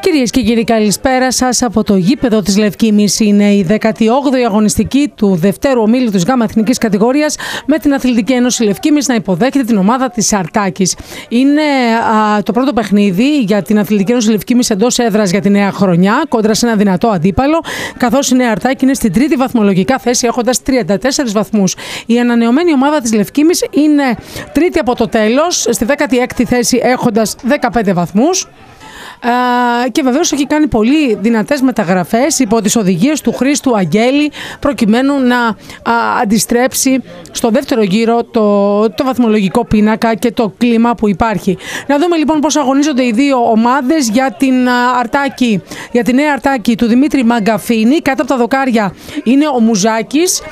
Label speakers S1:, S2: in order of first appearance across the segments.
S1: Κυρίες και κύριοι, καλησπέρα σας από το γήπεδο της Λευκήμη. Είναι η 18η αγωνιστική του δευτέρου ομίλου της ΓΑΜΑ Εθνικής Κατηγορίας με την Αθλητική Ένωση Λευκήμη να υποδέχεται την ομάδα της Αρτάκη. Είναι α, το πρώτο παιχνίδι για την Αθλητική Ένωση Λευκήμη εντός έδρας για τη νέα χρονιά, κόντρα σε ένα δυνατό αντίπαλο, καθώς η νέα Αρτάκη είναι στην τρίτη βαθμολογικά θέση έχοντας 34 βαθμούς. Η ανανεωμένη ομάδα της Λευκήμη είναι τρίτη από το τέλος, στη 16η θέση έχοντας 15 βαθμούς και βεβαίως έχει κάνει πολύ δυνατές μεταγραφές υπό τις οδηγίες του Χρήστου Αγγέλη, προκειμένου να αντιστρέψει στο δεύτερο γύρο το, το βαθμολογικό πίνακα και το κλίμα που υπάρχει. Να δούμε λοιπόν πώς αγωνίζονται οι δύο ομάδες για την Αρτάκη, για την νέα Αρτάκη του Δημήτρη Μαγκαφίνη. Κάτω από τα δοκάρια είναι ο Μουζάκης.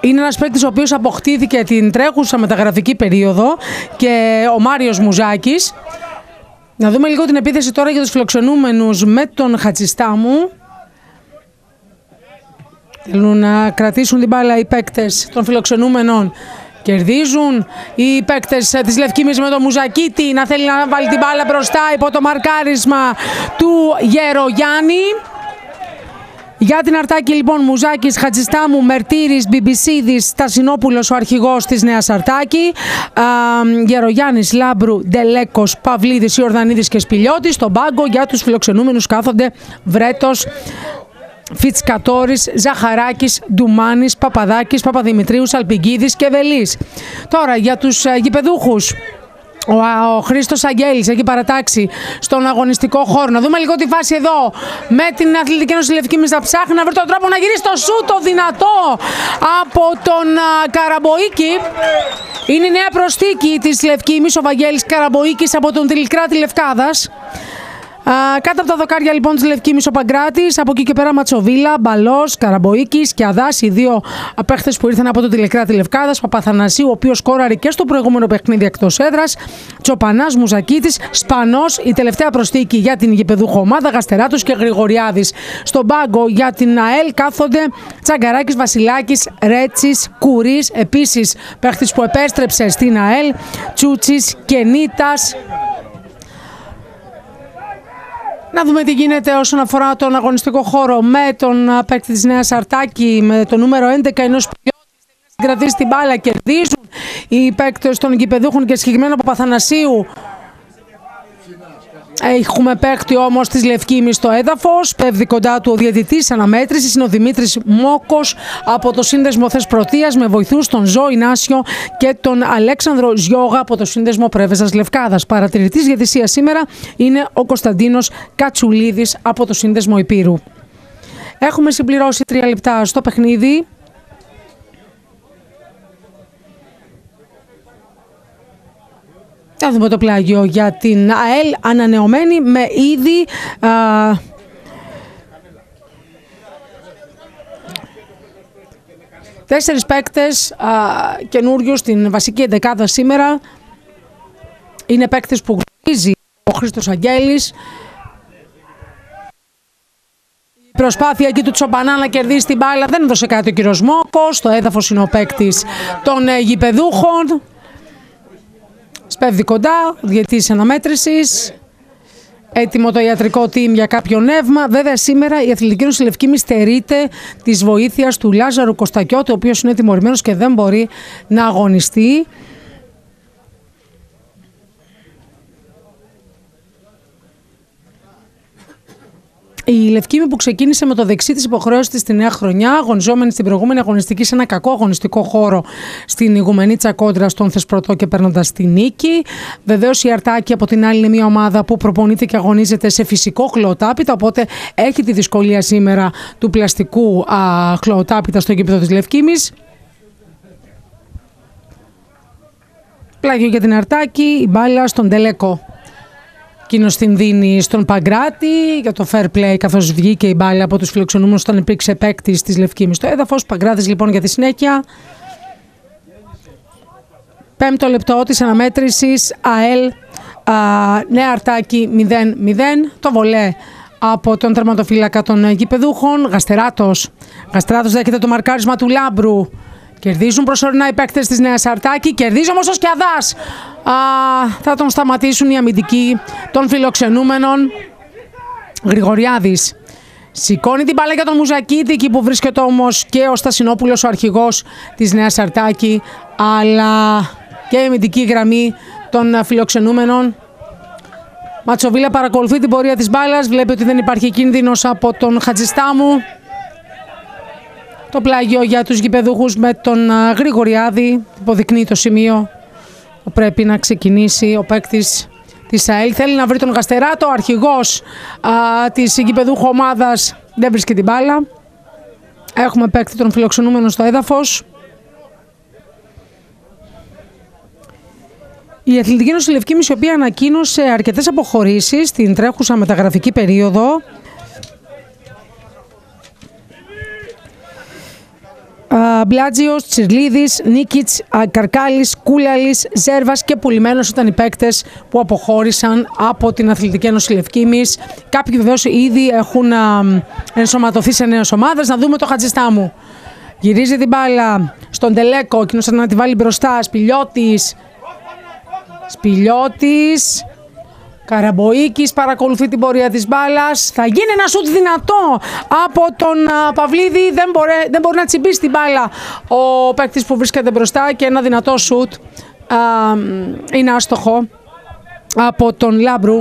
S1: Είναι ένας παίκτης ο οποίος αποκτήθηκε την τρέχουσα μεταγραφική περίοδο και ο Μάριος Μουζάκης. Να δούμε λίγο την επίθεση τώρα για τους φιλοξενούμενους με τον Χατσιστάμου. Θέλουν να κρατήσουν την μπάλα οι παίκτες των φιλοξενούμενων. Κερδίζουν οι παίκτες της Λευκήμης με τον Μουζακίτη να θέλει να βάλει την μπάλα μπροστά υπό το μαρκάρισμα του Γερογιάννη. Για την Αρτάκη λοιπόν Μουζάκης, Χατζιστάμου, Μερτήρης, Μπιμπισίδης, Στασινόπουλος ο αρχηγός της Νέας Αρτάκη, α, Γερογιάννης, Λάμπρου, Ντελέκος, Παυλίδης, Ιορδανίδης και Σπηλιώτης. Στον πάγκο για τους φιλοξενούμενους κάθονται Βρέτος, Φιτσκατόρης, Ζαχαράκης, Ντουμάνης, Παπαδάκης, Παπαδημητρίους, Αλπιγκίδης και Βελής. Τώρα για τους ε, γηπεδούχους. Ο, ο Χρήστος Αγγέλης έχει παρατάξει στον αγωνιστικό χώρο. Να δούμε λίγο τη φάση εδώ με την Αθλητική Ένωση Λευκή να ψάχνει να βρει τον τρόπο να γυρίσει το σου το δυνατό από τον Καραμποίκη. Είναι η νέα προστίκη της Λευκήμη, ο Βαγγέλης Καραμποίκη από τον Τηλικράτη Λευκάδας κάτω από τα δοκάρια λοιπόν της Λευκή Μισοπαγκράτη, από εκεί και πέρα Ματσοβίλα, Μπαλός, Καραμποίκη και Αδά, οι δύο απέχτε που ήρθαν από το τηλεκράτη Λευκάδας, Παπαθανασίου, ο οποίος κόραρε και στο προηγούμενο παιχνίδι εκτός έδρας, Τσοπανάς, Μουζακίτης, Σπανός, η τελευταία προστίκη για την γηπεδούχο ομάδα, Γαστεράτος και Γρηγοριάδης. Στον πάγκο για την ΑΕΛ κάθονται Τσαγκαράκης, Βασιλάκης, Ρέτσι, Κουρί, επίσης παίχτης που επέστρεψε στην ΑΕΛ, Τσούτσι, Κενίτα, να δούμε τι γίνεται όσον αφορά τον αγωνιστικό χώρο με τον παίκτη της Νέας Αρτάκη, με το νούμερο 11 ενός ποιότητας. Να συγκρατήσει την μπάλα, κερδίζουν οι παίκτες των γηπεδούχων και συγκεκριμένα από Παθανασίου Έχουμε παίχτη όμως της Λευκήμης στο έδαφος. Πέφτει κοντά του ο διαιτητής αναμέτρησης. Είναι ο Δημήτρης Μόκος από το σύνδεσμο Θεσπρωτεία με βοηθούς τον Ζώη Νάσιο και τον Αλέξανδρο Ζιώγα από το σύνδεσμο Πρέβεζας Λευκάδας. Παρατηρητής διαιτησία σήμερα είναι ο Κωνσταντίνος Κατσουλίδης από το σύνδεσμο Υπήρου. Έχουμε συμπληρώσει τρία λεπτά στο παιχνίδι. Θα δούμε το πλάγιο για την ΑΕΛ ανανεωμένη με ήδη α, τέσσερις παίκτες καινούριου στην βασική εντεκάδα σήμερα. Είναι παίκτες που γνωρίζει ο Χρήστος Αγγέλης. Η προσπάθεια εκεί του Τσομπανά να κερδίσει την μπάλα δεν έδωσε κάτι ο κύριος Μόκος. Το έδαφος είναι ο παίκτης των ε, γηπεδούχων. Σπέβδει κοντά, διετής αναμέτρησης, έτοιμο το ιατρικό team για κάποιο νεύμα. Βέβαια, σήμερα η Αθλητική Ένωση Λευκή στερείται της βοήθειας του Λάζαρου Κωστακιώτη, ο οποίος είναι τιμωρημένος και δεν μπορεί να αγωνιστεί. Η Λευκήμη που ξεκίνησε με το δεξί της υποχρέωσης της στη νέα χρονιά, αγωνιζόμενη στην προηγούμενη αγωνιστική σε ένα κακό αγωνιστικό χώρο στην Ιγουμενίτσα κόντρα στον Θεσπρωτό και παίρνοντας τη νίκη. Βεβαίως η Αρτάκη από την άλλη είναι μια ομάδα που προπονείται και αγωνίζεται σε φυσικό χλωοτάπητα, οπότε έχει τη δυσκολία σήμερα του πλαστικού α, χλωοτάπητα στο κήπεδο της Λευκήμης. Πλάγιο για την Αρτάκη, η μπάλα στον Τελεκό. Εκείνο την δίνει στον Παγκράτη για το fair play, καθώς βγήκε η μπάλα από τους φιλοξενούμενους όταν υπήρξε παίκτη της Λευκήμη στο έδαφος. Παγκράτης λοιπόν για τη συνέχεια. Πέμπτο λεπτό της αναμέτρησης. ΑΕΛ Νέα Αρτάκη 0-0. Το βολέ από τον τερματοφύλακα των γηπεδούχων. Γαστεράτος. Γαστεράτος δέχεται το μαρκάρισμα του Λάμπρου. Κερδίζουν προσωρινά οι παίκτες της Νέας Αρτάκη. Κερδίζει όμως ο Σκιαδάς. Α, θα τον σταματήσουν οι αμυντικοί των φιλοξενούμενων. Γρηγοριάδης. Σηκώνει την μπάλα για τον Μουζακίτη εκεί που βρίσκεται όμως και ο Στασινόπουλος ο αρχηγός της Νέας Αρτάκη αλλά και η αμυντική γραμμή των φιλοξενούμενων. Ματσοβίλα παρακολουθεί την πορεία της μπάλας, βλέπει ότι δεν υπάρχει κίνδυνος από τον Χατζιστάμου. Το πλάγιο για τους γηπεδούχους με τον Γρηγοριάδη υποδεικνύει το σημείο που πρέπει να ξεκινήσει ο παίκτης της ΑΕΛ. Θέλει να βρει τον Γαστεράτο, ο αρχηγός α, της γηπεδούχου ομάδας δεν βρίσκει την μπάλα. Έχουμε παίκτη τον φιλοξενούμενο στο έδαφος. Η Αθλητική Νοσηλευκή Μισή, η οποία ανακοίνωσε αρκετές αποχωρήσεις στην τρέχουσα μεταγραφική περίοδο, Μπλάτζιος, Τσιρλίδης, Νίκιτ, Καρκάλης, Κούλαλης, Ζέρβας και πουλημένος ήταν οι παίκτες που αποχώρησαν από την Αθλητική Ένωση Λευκήμη. Κάποιοι βεβαίως ήδη έχουν ενσωματωθεί σε νέες ομάδες. Να δούμε το Χατζιστάμου. Γυρίζει την μπάλα στον Τελέκο, εκείνος να τη βάλει μπροστά. Σπιλιώτη. Σπιλιώτη. Καραμποίκης παρακολουθεί την πορεία της μπάλας. Θα γίνει ένα σουτ δυνατό από τον Παυλίδη. Δεν μπορεί, δεν μπορεί να τσιμπήσει την μπάλα ο παίκτης που βρίσκεται μπροστά και ένα δυνατό σουτ είναι άστοχο από τον Λάμπρου.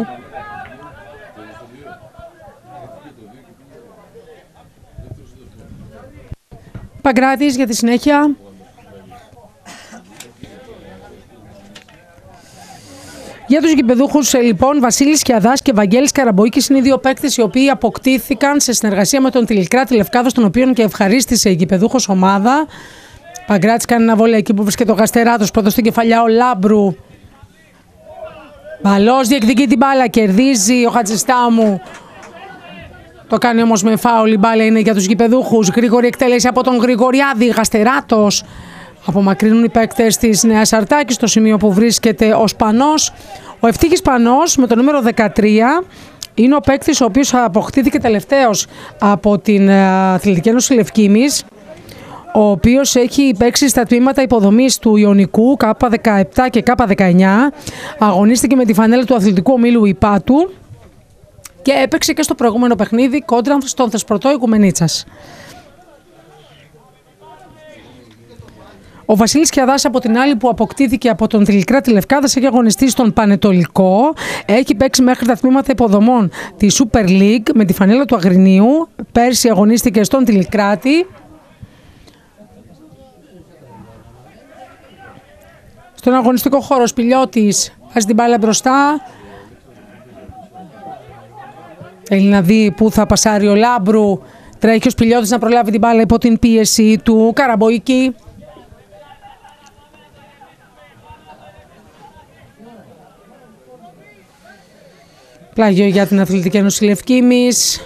S1: Παγκράτης για τη συνέχεια. Για τους γηπεδούχους, ε, λοιπόν, Βασίλης Κιαδάς και Βαγγέλης Καραμποίκη είναι οι δύο παίκτες οι οποίοι αποκτήθηκαν σε συνεργασία με τον Τηλικράτη Λευκάδο, τον οποίο και ευχαρίστησε η γηπεδούχος ομάδα. Παγκράτης κάνει ένα βόλιο εκεί που βρίσκεται ο Γαστεράτο, πρώτος στην κεφαλιά ο Λάμπρου. Μπαλός διεκδικεί την μπάλα, κερδίζει ο Χατζιστάμου. Το κάνει όμως με φάουλ. Η μπάλα είναι για τους γηπεδούχους. Γρήγορη εκτέλεση από τον Γρηγοριάδη. Γαστεράτος. Απομακρύνουν οι παίκτες της Νέας Αρτάκης στο σημείο που βρίσκεται ο Σπανός. Ο Ευτύχης Πανός με το νούμερο 13 είναι ο παίκτης ο οποίος αποκτήθηκε τελευταίος από την ε, Αθλητική Ένωση Λευκήμης. Ο οποίος έχει παίξει στα τμήματα υποδομής του Ιωνικού K17 και K19. Αγωνίστηκε με τη φανέλα του Αθλητικού Ομίλου Υπάτου και έπαιξε και στο προηγούμενο παιχνίδι κόντρα στον Θεσπρωτό Οικουμενίτσας. Ο Βασίλης Κιαδάς, από την άλλη, που αποκτήθηκε από τον Τηλικράτη Λευκάδα, έχει αγωνιστεί στον Πανετολικό. Έχει παίξει μέχρι τα τμήματα υποδομών της Super League με τη φανέλα του Αγρινίου. Πέρσι αγωνίστηκε στον Τηλικράτη. Στον αγωνιστικό χώρο Σπηλιώτης βάζει την μπάλα μπροστά. Θέλει να δει πού θα πασάρει ο Λάμπρου. Τρέχει ο Σπηλιώτης να προλάβει την μπάλα υπό την πίεση του Καραμποϊκή. Πλάγιο για την Αθλητική Ένωση Λευκήμης.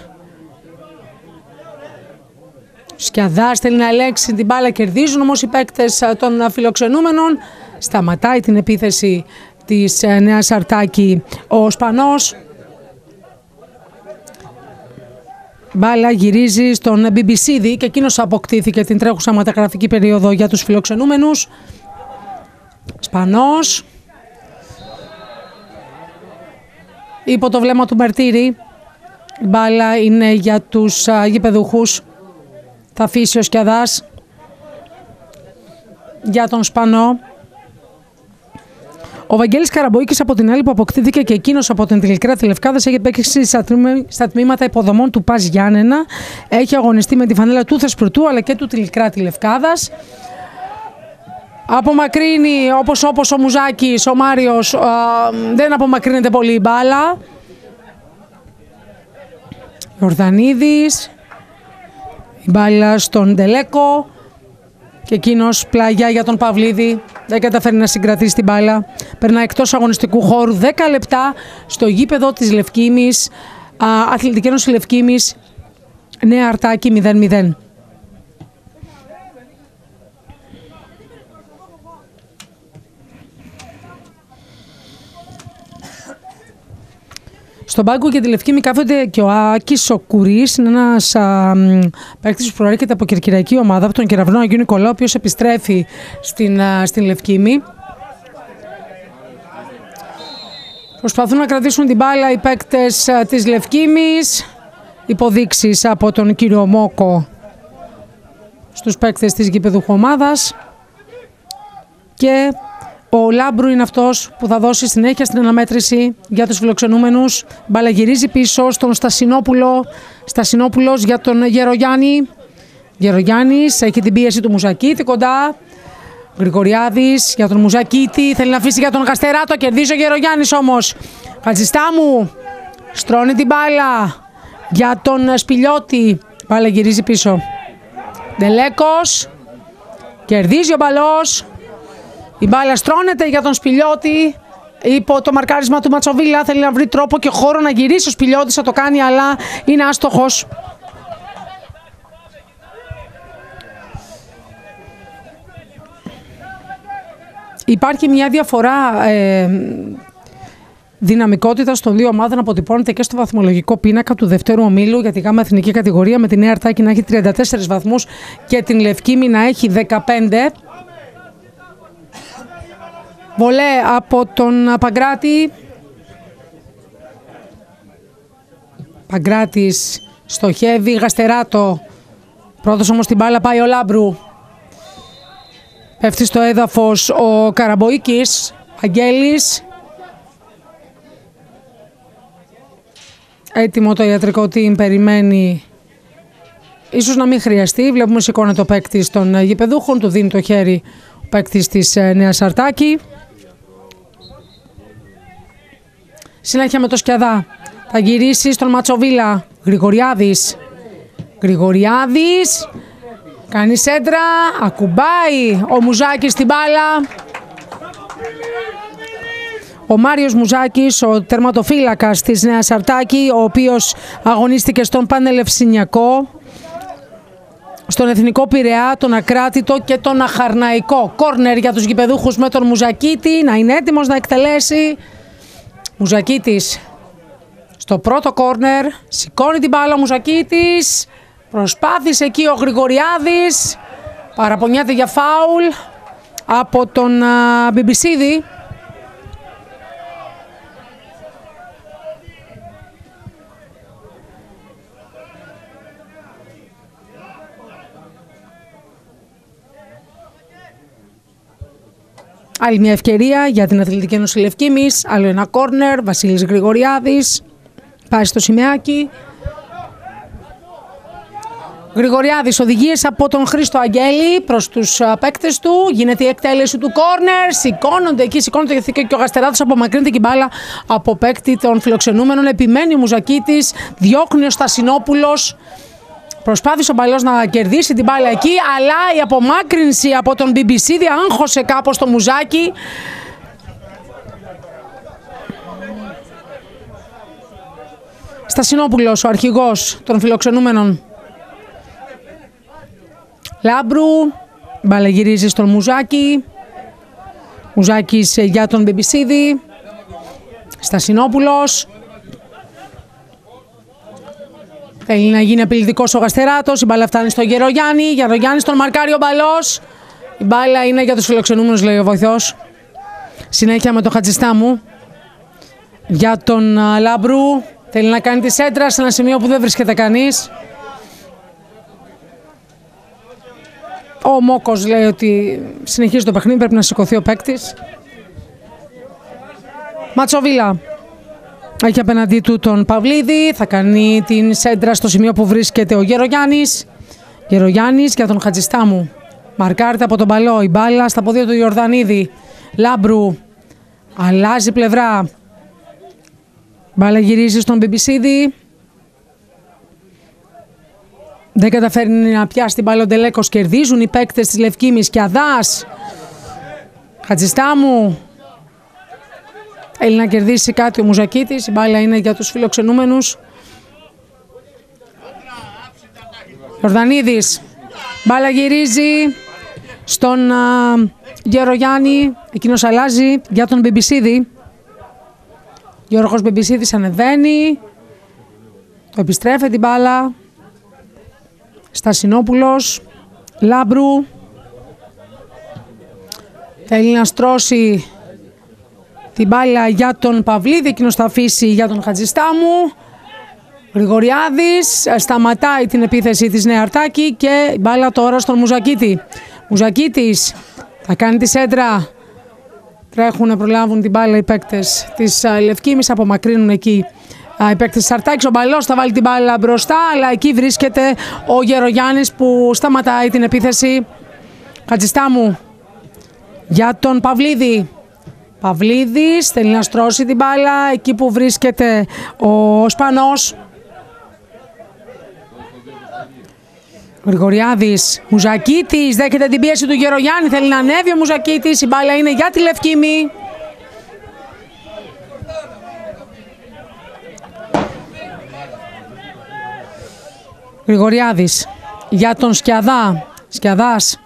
S1: Σκιαδάς θέλει να ελέγξει την μπάλα, κερδίζουν όμως οι παίκτες ε, των φιλοξενούμενων. Σταματάει την επίθεση της ε, Νέας Αρτάκη ο Σπανός. Μπάλα γυρίζει στον BBC και εκείνος αποκτήθηκε την τρέχουσα μεταγραφική περίοδο για τους φιλοξενούμενους. Σπανός. Υπό το βλέμμα του Μαρτύρη. Η μπάλα είναι για τους α, γηπεδούχους. Θα αφήσει ο Σκιαδάς για τον Σπανό. Ο Βαγγέλης Καραμποίκης από την άλλη που αποκτήθηκε και εκείνος από την Τηλικρά Τηλευκάδας έχει παίξει στα τμήματα υποδομών του Πας Γιάννενα. Έχει αγωνιστεί με τη φανέλα του Θεσπρωτού αλλά και του Τηλικρά Τηλευκάδας. Απομακρύνει όπως, όπως ο Μουζάκης, ο Μάριος, δεν απομακρύνεται πολύ η μπάλα. Ορδανίδης, η μπάλα στον Τελέκο και εκείνος πλάγια για τον Παυλίδη. Δεν καταφέρει να συγκρατήσει την μπάλα. Περνά εκτός αγωνιστικού χώρου 10 λεπτά στο γήπεδο της Λευκήμης, Αθλητική Ένωση Λευκήμης, Νέα Αρτάκη 0-0. Στον πάγκο και τη Λευκή κάθονται και ο Άκης ο Κουρί, είναι ένας παίκτης που προέρχεται από κερκυραϊκή ομάδα, από τον κεραυνό Αγίου Νικολά, ο οποίος επιστρέφει στην, στην Λευκήμη. Προσπαθούν να κρατήσουν την μπάλα οι παίκτες της Λευκήμη. Υποδείξεις από τον κύριο Μόκο στους παίκτες της γηπεδούχου ομάδας και ο Λάμπρου είναι αυτός που θα δώσει συνέχεια στην αναμέτρηση για τους φιλοξενούμενους. Μπαλαγυρίζει πίσω στον Στασινόπουλο. Στασινόπουλος για τον Γερογιάννη. Γερογιάννης έχει την πίεση του Μουζακίτη κοντά. Γρηγοριάδης για τον Μουζακίτη. Θέλει να αφήσει για τον Γαστεράτο. Κερδίζει ο Γερογιάννης όμως. Χατζιστάμου στρώνει την μπάλα για τον Σπιλιώτη. Μπάλα γυρίζει πίσω. Ντελέκος. Κερδίζει ο μπαλός. Η μπάλα στρώνεται για τον Σπιλιώτη. Υπό το μαρκάρισμα του Ματσοβίλα θέλει να βρει τρόπο και χώρο να γυρίσει ο Σπιλιώτης, θα το κάνει αλλά είναι άστοχος. Υπάρχει μια διαφορά ε, δυναμικότητα των δύο ομάδων αποτυπώνεται και στο βαθμολογικό πίνακα του δευτέρου ομίλου για τη γάμα εθνική κατηγορία με την Νέα Αρτάκη να έχει 34 βαθμούς και την Λευκήμη να έχει 15. Βολέ από τον Παγκράτη. Παγκράτης στοχεύει, Γαστεράτο. Πρώτος όμως την μπάλα πάει ο Λάμπρου. Πέφτει στο έδαφος ο Καραμποίκης, Αγγέλης. Έτοιμο το ιατρικό team περιμένει Ίσως να μην χρειαστεί. Βλέπουμε σηκώνει το παίκτης των γηπεδούχων. Του δίνει το χέρι ο παίκτης της ε, Νέας Αρτάκη. Συνέχεια με το Σκιαδά. Θα γυρίσει στον Ματσοβίλα. Γρηγοριάδης. Γρηγοριάδης. Κάνει σέντρα. Ακουμπάει ο Μουζάκης στην μπάλα. Ο Μάριος Μουζάκης, ο τερματοφύλακας της Νέας Αρτάκη, ο οποίος αγωνίστηκε στον Πανελευσινιακό, στον Εθνικό Πειραιά, τον Ακράτητο και τον Αχαρναϊκό. Κόρνερ για τους γηπεδούχους με τον Μουζακίτη, να είναι έτοιμος να εκτελέσει. Μουζακίτης στο πρώτο κόρνερ, σηκώνει την μπάλα ο Μουζακίτης, προσπάθησε εκεί ο Γρηγοριάδης, παραπονιάται για φάουλ από τον Μπιμπισίδη. Άλλη μια ευκαιρία για την Αθλητική Ένωση Λευκήμης. Άλλο ένα κόρνερ. Βασίλης Γρηγοριάδης. Πάει στο σημαίακι. Γρηγοριάδης οδηγίες από τον Χρήστο Αγγέλη προς τους παίκτες του. Γίνεται η εκτέλεση του κόρνερ. Σηκώνονται εκεί, σηκώνονται και ο Γαστεράτος απομακρύνεται την μπάλα από παίκτη των φιλοξενούμενων. Επιμένει ο Μουζακίτης, διώχνει ο Στασινόπουλος. Προσπάθησε ο Μπαλό να κερδίσει την μπάλα εκεί, αλλά η απομάκρυνση από τον BBC διάγχωσε κάπως το μουζάκι. Στασινόπουλος, ο αρχηγός των φιλοξενούμενων. Λάμπρου, μπάλα γυρίζει στον Μουζάκι. Μουζάκης για τον Μπιμπισίδη. Στασινόπουλος, Θέλει να γίνει απειλητικός ο Γαστεράτος. Η μπάλα φτάνει στο Γερογιάννη. Γερογιάννη στον Μαρκάριο Μπαλός. Η μπάλα είναι για τους φιλοξενούμενους, λέει ο βοηθός. Συνέχεια με το Χατζιστάμου. Για τον Λάμπρου. Θέλει να κάνει τη σέντρα σε ένα σημείο που δεν βρίσκεται κανείς. Ο Μόκος λέει ότι συνεχίζει το παιχνίδι. Πρέπει να σηκωθεί ο παίκτης. Ματσοβίλα. Έχει απέναντί του τον Παυλίδη, θα κάνει την σέντρα στο σημείο που βρίσκεται ο Γερογιάννης. Γερογιάννης για τον Χατζιστάμου. Μαρκάρεται από τον παλό, η μπάλα στα πόδια του Ιορδανίδη. Λάμπρου, αλλάζει πλευρά. Μπάλα γυρίζει στον Μπιμπισίδη. Δεν καταφέρνει να πιάσει την μπάλα ο Ντελέκος. Κερδίζουν οι παίκτες της Λευκήμης και Αδάς. Χατζιστάμου Θέλει να κερδίσει κάτι ο Μουζακίτης. Η μπάλα είναι για τους φιλοξενούμενους. Ορδανίδης. Μπάλα γυρίζει στον Γερογιάννη. Εκείνος αλλάζει για τον Μπιμπισίδη. Γιώργος Μπεμπισίδης ανεβαίνει. Το επιστρέφει την μπάλα. Στασινόπουλος. Λάμπρου. Θέλει να στρώσει την μπάλα για τον Παυλίδη. Εκείνος θα αφήσει για τον Χατζιστάμου. Γρηγοριάδης σταματάει την επίθεση της Νεαρτάκη και η μπάλα τώρα στον Μουζακίτη. Μουζακίτης θα κάνει τη σέντρα. Τρέχουν να προλάβουν την μπάλα οι παίκτες της Λευκήμης, απομακρύνουν εκεί οι παίκτες της Αρτάκης. Ο Μπαλός θα βάλει την μπάλα μπροστά, αλλά εκεί βρίσκεται ο Γερογιάννης που σταματάει την επίθεση. Χατζιστάμου για τον Παυλίδη. Παυλίδης θέλει να στρώσει την μπάλα εκεί που βρίσκεται ο Σπανός. Γρηγοριάδης, Μουζακίτης, δέχεται την πίεση του Γερογιάννη. Θέλει να ανέβει ο Μουζακίτης. Η μπάλα είναι για τη Λευκήμη. Γρηγοριάδης για τον Σκιαδά. Σκιαδάς.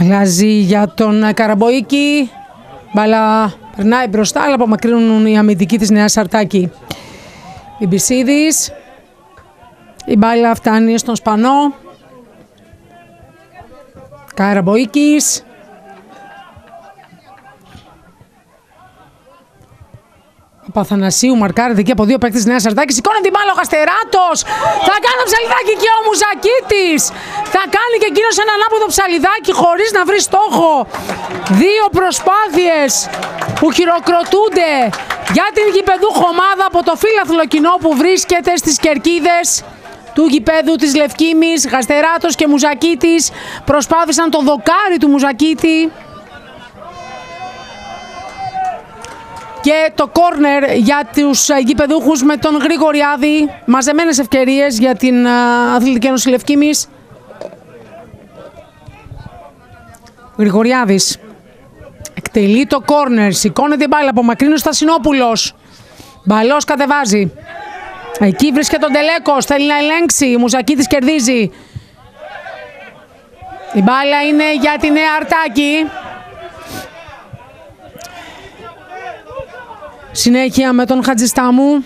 S1: Αλλάζει για τον Καραμποίκη. Μπάλα περνάει μπροστά, αλλά απομακρύνουν οι αμυντικοί της Νέας Αρτάκη. Ιμπισίδης. Η μπάλα φτάνει στον Σπανό. Καραμποίκης. Παθανασίου μαρκάρεται και από δύο παίκτες Νέας Σαρτάκης. Σηκώνει την μπάλα ο Χαστεράτο. Θα κάνει το ψαλιδάκι και ο Μουζακίτης. Θα κάνει και εκείνος ένα ανάποδο ψαλιδάκι χωρίς να βρει στόχο. Δύο προσπάθειες που χειροκροτούνται για την γηπεδούχο ομάδα από το φύλαθλο κοινό που βρίσκεται στις κερκίδες του γηπέδου της Λευκήμης, Γαστεράτος και Μουζακίτης προσπάθησαν το δοκάρι του Μουζακίτη και το κόρνερ για τους γηπεδούχους με τον Γρηγοριάδη μαζεμένες ευκαιρίες για την Αθλητική Ένωση Λευκήμης Γρηγοριάδης Εκτελεί το κόρνερ. Σηκώνεται την μπάλα από μακρύνο Στασινόπουλο. Μπαλός κατεβάζει. Εκεί βρίσκεται τον Τελέκο. Θέλει να ελέγξει. Η Μουζακίτη κερδίζει. Η μπάλα είναι για τη νέα Αρτάκη. Συνέχεια με τον Χατζιστάμου.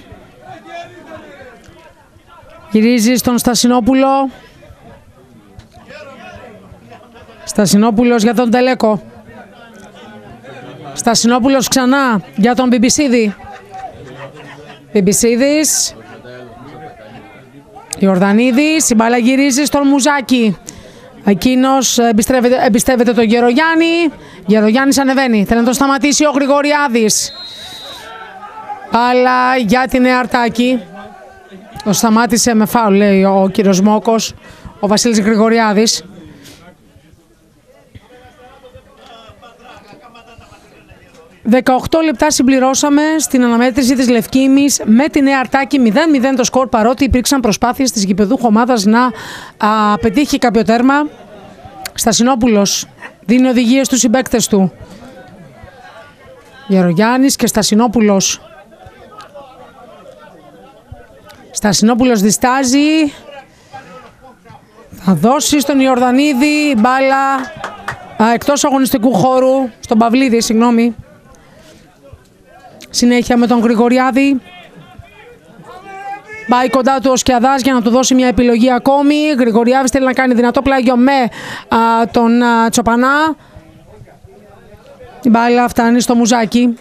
S1: Γυρίζει στον Στασινόπουλο. Στασινόπουλος για τον Τελέκο. Στασινόπουλος ξανά για τον Μπιμπισίδη. Μπιμπισίδης. Ιορδανίδης. Η μπάλα γυρίζει στον Μουζάκη. Εκείνος εμπιστεύεται, εμπιστεύεται τον Γερογιάννη. Γερογιάννης ανεβαίνει. Θέλει να τον σταματήσει ο Γρηγοριάδης. Αλλά για την Εαρτάκη. Το σταμάτησε με φάουλ λέει ο κύριος Μόκος. Ο Βασίλης Γρηγοριάδης. 18 λεπτά συμπληρώσαμε στην αναμέτρηση της Λευκήμης με την Νέα Αρτάκη 0-0 το σκορ παρότι υπήρξαν προσπάθειες της γηπεδούχου ομάδας να α, πετύχει κάποιο τέρμα. Στασινόπουλος δίνει οδηγίες στους συμπαίκτες του. Γερογιάννης και Στασινόπουλος. Στασινόπουλος διστάζει. Θα δώσει στον Ιορδανίδη μπάλα α, εκτός αγωνιστικού χώρου, στον Παυλίδη, συγγνώμη. Συνέχεια με τον Γρηγοριάδη. Πάει κοντά του ο Σκιαδάς για να του δώσει μια επιλογή ακόμη. Γρηγοριάδης θέλει να κάνει δυνατό πλάγιο με τον α, Τσοπανά. Η μπάλα φτάνει στο Μουζάκι.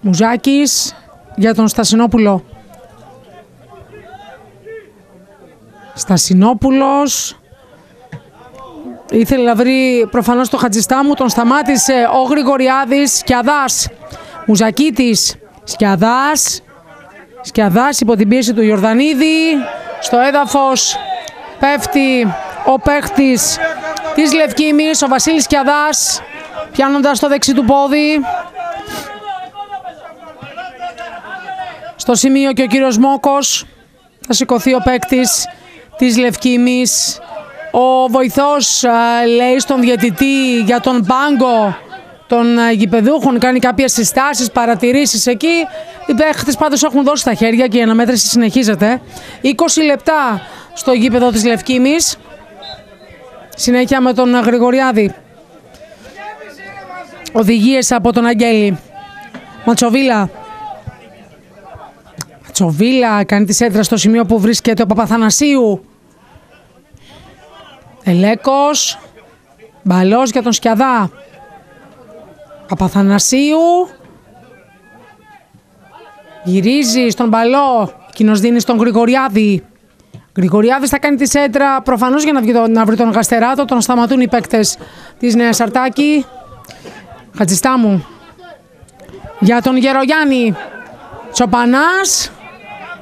S1: Μουζάκης για τον Στασινόπουλο. Στασινόπουλος Ήθελε να βρει προφανώς το Χατζιστάμου, τον σταμάτησε ο Γρηγοριάδης, Σκιαδάς, Μουζακίτης, Σκιαδάς, Σκιαδάς υπό την πίεση του Ιορδανίδη, στο έδαφος πέφτει ο παίχτης της Λευκήμης, ο Βασίλης Σκιαδάς, πιάνοντας το δεξί του πόδι. Στο σημείο και ο κύριος Μόκος θα σηκωθεί ο παίκτης της Λευκήμης ο βοηθός λέει στον διαιτητή για τον πάγκο των γηπεδούχων, κάνει κάποιες συστάσεις, παρατηρήσεις εκεί. Οι παίχτες πάντως έχουν δώσει τα χέρια και η αναμέτρηση συνεχίζεται. 20 λεπτά στο γήπεδο της Λευκήμης. Συνέχεια με τον Γρηγοριάδη. οδηγίες από τον Αγγέλη. Ματσοβίλα. Ματσοβίλα κάνει τη σέντρα στο σημείο που βρίσκεται ο Παπαθανασίου. Ελέκος. Μπαλός για τον Σκιαδά. Παπαθανασίου. Γυρίζει στον μπαλό. Εκείνος δίνει στον Γρηγοριάδη. Γρηγοριάδης θα κάνει τη σέντρα προφανώς για να, βγει το, να βρει τον Γαστεράτο. Τον σταματούν οι παίκτες της Νέας Αρτάκη. Χατζιστάμου. Για τον Γερογιάννη. Τσοπανάς.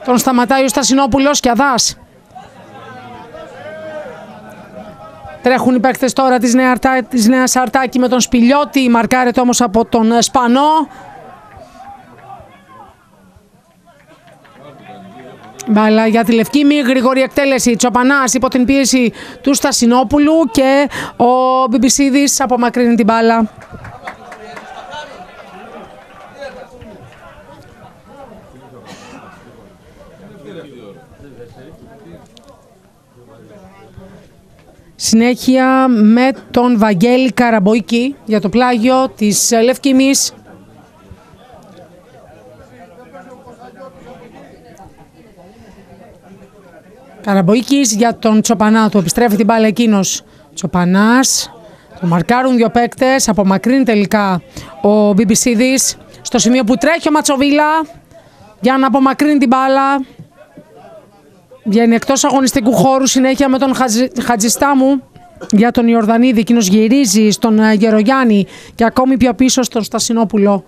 S1: Τον σταματάει ο Στασινόπουλος και Αδάς. Τρέχουν οι παίκτες τώρα της, Νέα, της Νέας Αρτάκη με τον Σπιλιώτη. Μαρκάρεται όμως από τον Σπανό. Μπάλα για τη Λευκήμη, γρήγορη εκτέλεση. Τσοπανάς υπό την πίεση του Στασινόπουλου και ο Μπιμπισίδης απομακρύνει την μπάλα. Συνέχεια με τον Βαγγέλη Καραμποϊκή για το πλάγιο της Λευκήμης. Καραμποϊκής για τον Τσοπανά του. Επιστρέφει την μπάλα εκείνος. Τσοπανάς. Το μαρκάρουν δύο παίκτες. Απομακρύνει τελικά ο Μπιμπισίδης. Στο σημείο που τρέχει ο Ματσοβίλα για να απομακρύνει την μπάλα. Βγαίνει εκτός αγωνιστικού χώρου συνέχεια με τον Χατζη, Χατζιστάμου για τον Ιορδανίδη. Εκείνος γυρίζει στον ε, Γερογιάννη και ακόμη πιο πίσω στον Στασινόπουλο.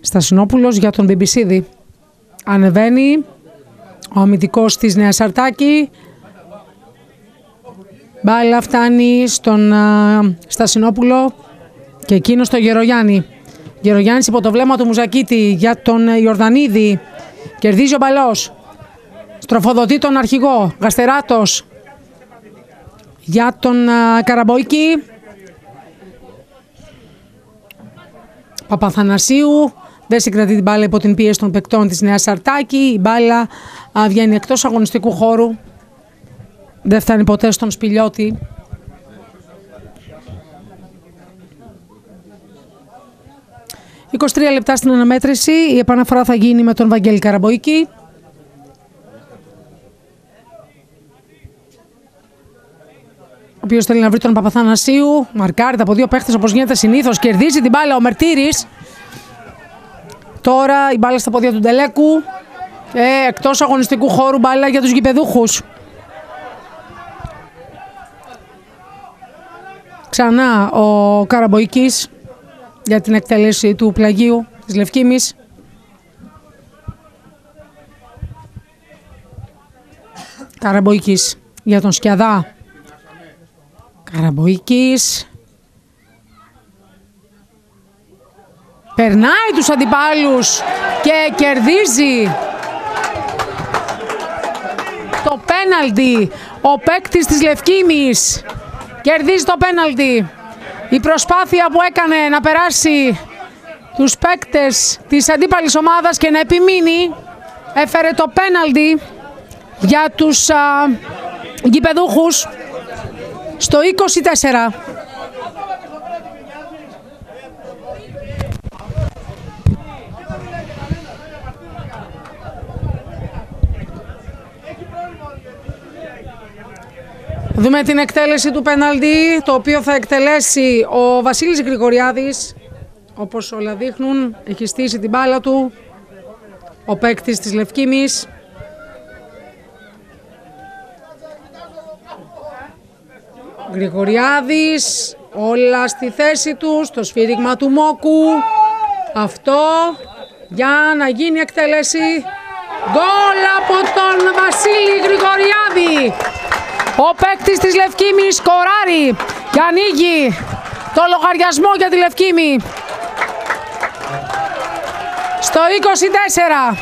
S1: Στασινόπουλος για τον Μπιμπισίδη. Ανεβαίνει ο αμυντικός της Νέας Αρτάκη. Μπάλα φτάνει στον α, Στασινόπουλο και εκείνος στο Γερογιάννη. Γερογιάννης υπό το βλέμμα του Μουζακίτη για τον Ιορδανίδη. Κερδίζει ο μπαλός. Στροφοδοτεί τον αρχηγό. Γαστεράτος για τον α, Καραμποϊκή. Παπαθανασίου δεν συγκρατεί την μπάλα υπό την πίεση των παικτών της Νέας Αρτάκη. Η μπάλα α, βγαίνει εκτός αγωνιστικού χώρου. Δεν φτάνει ποτέ στον Σπηλιώτη. «23 λεπτά στην αναμέτρηση. Η επαναφορά θα γίνει με τον Βαγγέλη Καραμποϊκή. Οποίο θέλει να βρει τον Παπαθανασίου. Μαρκάρεται από δύο παίχτε όπως γίνεται συνήθως. Κερδίζει την μπάλα ο Μερτήρης. Τώρα η μπάλα στα πόδια του Ντελέκου. Ε, εκτός αγωνιστικού χώρου μπάλα για τους γηπεδούχους. Ξανά ο Καραμποϊκής για την εκτέλεση του πλαγίου της Λευκήμης. Καραμποϊκής για τον Σκιαδά. Καραμποϊκής Περνάει τους αντιπάλους και κερδίζει το πέναλτι. Ο παίκτης της Λευκήμης κερδίζει το πέναλτι. Η προσπάθεια που έκανε να περάσει τους παίκτες της αντίπαλης ομάδας και να επιμείνει έφερε το πέναλτι για τους α, γηπεδούχους στο 24. Δούμε την εκτέλεση του πέναλτι, το οποίο θα εκτελέσει ο Βασίλης Γρηγοριάδης. Όπως όλα δείχνουν, έχει στήσει την μπάλα του, ο παίκτης της Λευκήμης. Γρηγοριάδης, όλα στη θέση τους, στο σφύριγμα του Μόκου. Αυτό για να γίνει εκτέλεση. Γκολ από τον Βασίλη Γρηγοριάδη. Ο παίκτης της Λευκήμης σκοράρει και ανοίγει το λογαριασμό για τη Λευκήμη. Στο 24.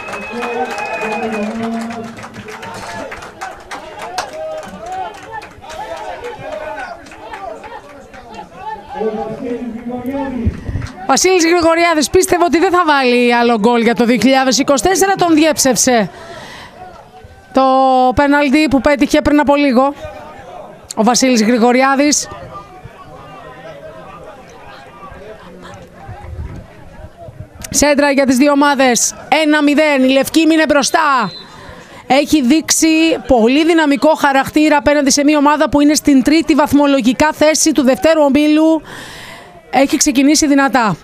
S1: Βασίλης Γρηγοριάδης πίστευε ότι δεν θα βάλει άλλο γκολ για το 2024, τον διέψευσε το πέναλτι που πέτυχε πριν από λίγο ο Βασίλης Γρηγοριάδης. Σέντρα για τις δύο ομάδες. 1-0. Η Λευκή είναι μπροστά. Έχει δείξει πολύ δυναμικό χαρακτήρα απέναντι σε μια ομάδα που είναι στην τρίτη βαθμολογικά θέση του δευτέρου ομίλου. Έχει ξεκινήσει δυνατά.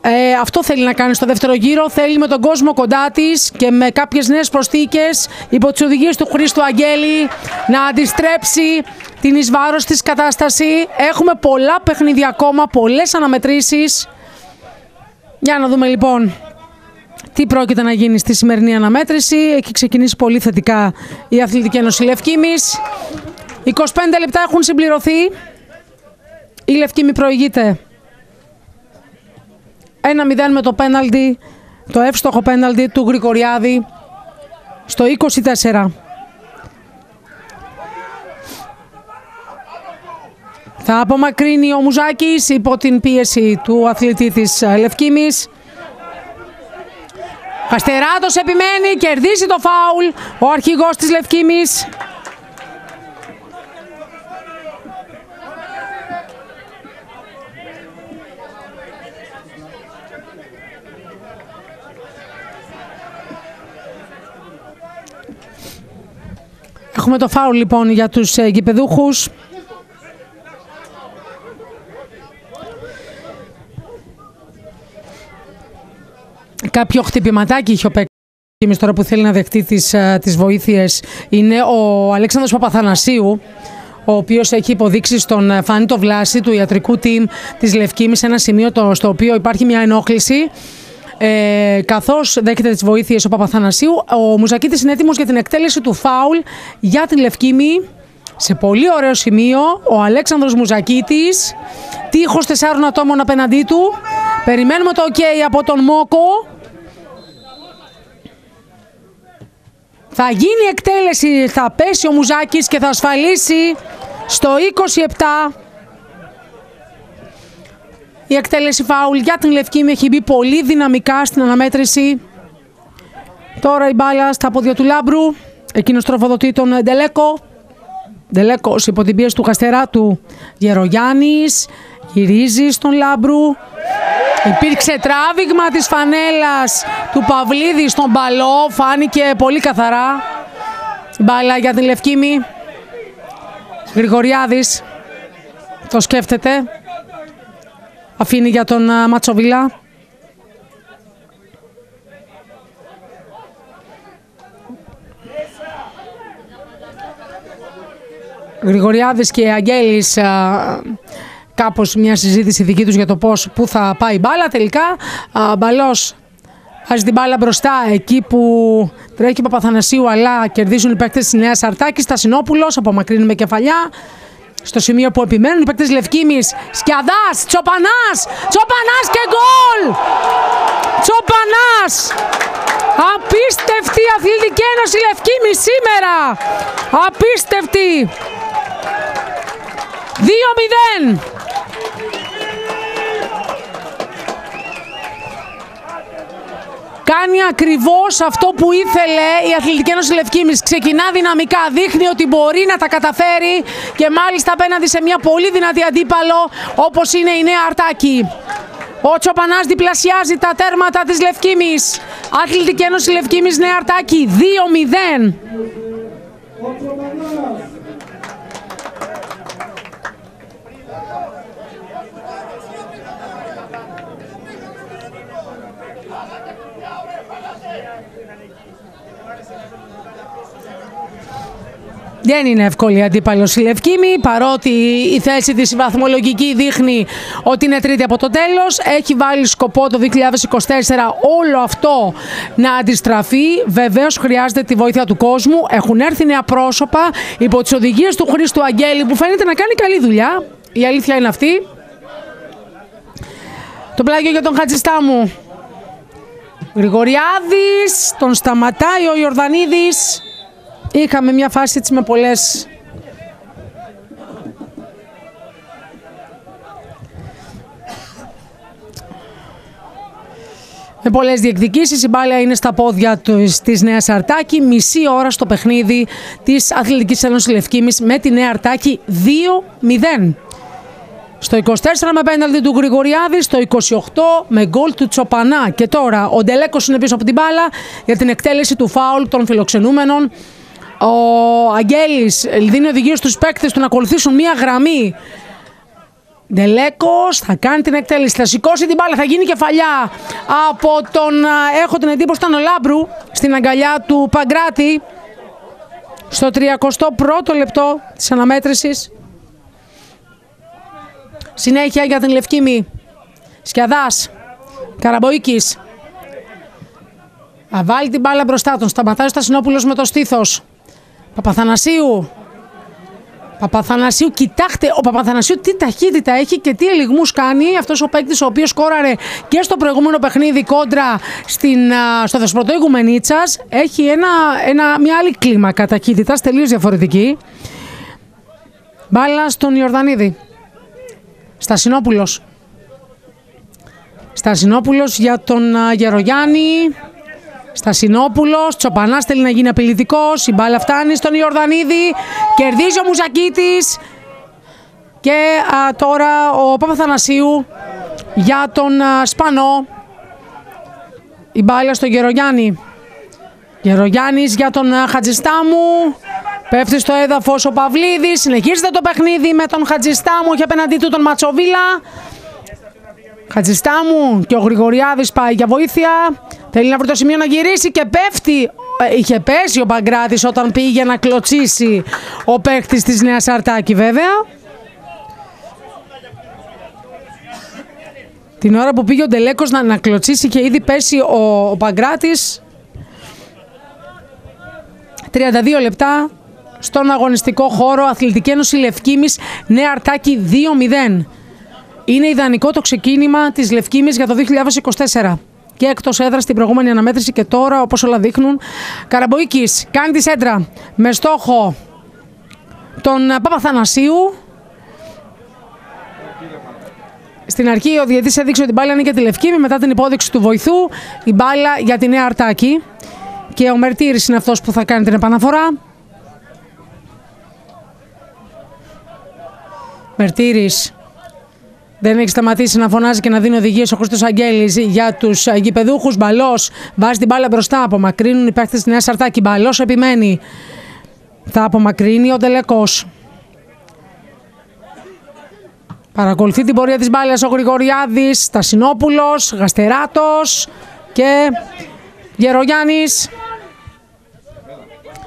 S1: Ε, αυτό θέλει να κάνει στο δεύτερο γύρο. Θέλει με τον κόσμο κοντά της και με κάποιες νέες προσθήκες υπό τις οδηγίες του Χρήστου Αγγέλη να αντιστρέψει την εις βάρος της κατάσταση. Έχουμε πολλά παιχνίδια ακόμα, πολλές αναμετρήσεις. Για να δούμε λοιπόν τι πρόκειται να γίνει στη σημερινή αναμέτρηση. Έχει ξεκινήσει πολύ θετικά η Αθλητική Ένωση Λευκήμης. 25 λεπτά έχουν συμπληρωθεί. Η Λευκήμη προηγείται 1-0 με το πέναλτι, το εύστοχο πέναλτι του Γρηγοριάδη στο 24. Θα απομακρύνει ο Μουζάκης υπό την πίεση του αθλητή της Λευκήμης. Καστεράτος επιμένει, κερδίσει το φάουλ ο αρχηγός της Λευκήμης. Έχουμε το φάουλ λοιπόν για τους ε, γηπεδούχους. Κάποιο χτυπηματάκι είχε ο παίκτης τώρα που θέλει να δεχτεί τις, ε, τις βοήθειες είναι ο Αλέξανδρος Παπαθανασίου ο οποίος έχει υποδείξει στον ε, Φάνη το Βλάση του ιατρικού team της Λευκήμης σε ένα σημείο το, στο οποίο υπάρχει μια ενόχληση ε, Καθώς δέχεται τις βοήθειες ο Παπαθανασίου, ο Μουζακίτης είναι έτοιμος για την εκτέλεση του φάουλ για την Λευκήμη. Σε πολύ ωραίο σημείο ο Αλέξανδρος Μουζακίτης, τείχος τεσσάρων ατόμων απέναντί του. Περιμένουμε το ok από τον Μόκο. Θα γίνει εκτέλεση, θα πέσει ο Μουζάκης και θα ασφαλίσει στο 27 η εκτέλεση φάουλ για την Λευκή με έχει μπει πολύ δυναμικά στην αναμέτρηση. Τώρα η μπάλα στα πόδια του Λάμπρου. Εκείνος τροφοδοτεί τον Ντελέκο. Ντελέκος υπό την πίεση του Καστεράτου. Γερογιάννης γυρίζει στον Λάμπρου. Υπήρξε τράβηγμα της φανέλας του Παυλίδη στον μπαλό. Φάνηκε πολύ καθαρά. Μπάλα για την Λευκήμη. Γρηγοριάδης το σκέφτεται. Αφήνει για τον Ματσοβίλα. Γρηγοριάδης και Αγγέλης κάπως μια συζήτηση δική τους για το πώς, πού θα πάει η μπάλα. Τελικά μπαλός βάζει την μπάλα μπροστά εκεί που τρέχει ο Παπαθανασίου αλλά κερδίζουν οι παίκτες της Νέας Αρτάκης. Στασινόπουλος απομακρύνει με κεφαλιά στο σημείο που επιμένουν οι παίκτες Λευκήμης. Σκιαδάς, Τσοπανάς, Τσοπανάς και γκολ! Τσοπανάς! Απίστευτη αθλητική ένωση Λευκήμης σήμερα! Απίστευτη! 2-0! Κάνει ακριβώς αυτό που ήθελε η Αθλητική Ένωση Λευκήμης. Ξεκινά δυναμικά, δείχνει ότι μπορεί να τα καταφέρει και μάλιστα απέναντι σε μια πολύ δυνατή αντίπαλο όπως είναι η Νέα Αρτάκη. Ο Τσοπανάς διπλασιάζει τα τέρματα της Λευκήμης. Αθλητική Ένωση Λευκήμης Νέα Αρτάκη 2-0. Δεν είναι εύκολη αντίπαλο η Λευκήμη, παρότι η θέση της βαθμολογική δείχνει ότι είναι τρίτη από το τέλος. Έχει βάλει σκοπό το 2024 όλο αυτό να αντιστραφεί. Βεβαίως χρειάζεται τη βοήθεια του κόσμου. Έχουν έρθει νέα πρόσωπα υπό τις οδηγίες του Χρήστου Αγγέλη που φαίνεται να κάνει καλή δουλειά. Η αλήθεια είναι αυτή. Το πλάγιο για τον Χατζιστάμου. Γρηγοριάδης, τον σταματάει ο Ιορδανίδης. Είχαμε μια φάση έτσι με πολλές Με πολλές διεκδικήσεις. Η μπάλα είναι στα πόδια της Νέας Αρτάκη. Μισή ώρα στο παιχνίδι της Αθλητικής Ένωσης Λευκήμης με τη Νέα Αρτάκη 2-0. Στο 24 με πέναλτι του Γρηγοριάδη, στο 28 με γκολ του Τσοπανά. Και τώρα ο Ντελέκος είναι πίσω από την μπάλα για την εκτέλεση του φάουλ των φιλοξενούμενων. Ο Αγγέλης δίνει οδηγίες στους παίκτες του να ακολουθήσουν μία γραμμή. Ντελέκο θα κάνει την εκτέλεση, θα σηκώσει την μπάλα, θα γίνει κεφαλιά από τον. Έχω την εντύπωση ήταν ο Λάμπρου στην αγκαλιά του Παγκράτη στο 31ο λεπτό της αναμέτρησης. Συνέχεια για την Λευκήμη. Σκιαδάς. Καραμποίκης. Θα βάλει την μπάλα μπροστά τον. Σταματάει ο Στασινόπουλος με το στήθος. Παπαθανασίου. Παπαθανασίου, κοιτάξτε, ο Παπαθανασίου τι ταχύτητα έχει και τι ελιγμού κάνει. Αυτός ο παίκτης ο οποίος σκόραρε και στο προηγούμενο παιχνίδι κόντρα στην, στο Δεσποτό Ιγουμενίτσα. Έχει ένα, ένα, μια άλλη κλίμακα ταχύτητας, τελείως διαφορετική. Μπάλα στον Ιορδανίδη. Στασινόπουλος. Στασινόπουλος για τον Γερογιάννη. Στασινόπουλος, Τσοπανάς θέλει να γίνει απειλητικός. Η μπάλα φτάνει στον Ιορδανίδη. Κερδίζει ο Μουζακίτης. Και τώρα ο Παπαθανασίου για τον Σπανό. Η μπάλα στον Γερογιάννη. Γερογιάννης για τον Χατζιστάμου. Πέφτει στο έδαφος ο Παυλίδης. Συνεχίζεται το παιχνίδι με τον Χατζιστάμου και απέναντί του τον Ματσοβίλα. Χατζιστάμου και ο Γρηγοριάδης πάει για βοήθεια. Θέλει να βρει το σημείο να γυρίσει και πέφτει. Ε, είχε πέσει ο Παγκράτης όταν πήγε να κλωτσίσει ο παίχτης της Νέας Αρτάκη βέβαια. Την ώρα που πήγε ο Ντελέκος να, να κλωτσίσει και ήδη πέσει ο, ο Παγκράτης. 32 λεπτά στον αγωνιστικό χώρο Αθλητική Ένωση Λευκήμης Νέα Αρτάκη 2-0. Είναι ιδανικό το ξεκίνημα της Λευκήμης για το 2024 και εκτός έδρας στην προηγούμενη αναμέτρηση και τώρα, όπως όλα δείχνουν. Καραμποϊκής κάνει τη σέντρα με στόχο τον Παπαθανασίου. Στην αρχή ο διαιτητής έδειξε ότι η μπάλα είναι για τη Λευκήμη. Μετά την υπόδειξη του βοηθού, η μπάλα για τη Νέα Αρτάκη. Και ο Μερτήρης είναι αυτός που θα κάνει την επαναφορά. Μερτήρης δεν έχει σταματήσει να φωνάζει και να δίνει οδηγίες ο Χρήστος Αγγέλης για τους γηπεδούχους. Μπαλός βάζει την μπάλα μπροστά. Απομακρύνουν οι παίχτε τη Νέα Σαρτάκη. Μπαλός επιμένει. Θα απομακρύνει ο Τελεκό. Παρακολουθεί την πορεία της μπάλας ο Γρηγοριάδης, Τασινόπουλος, Γαστεράτος και Γερογιάννης.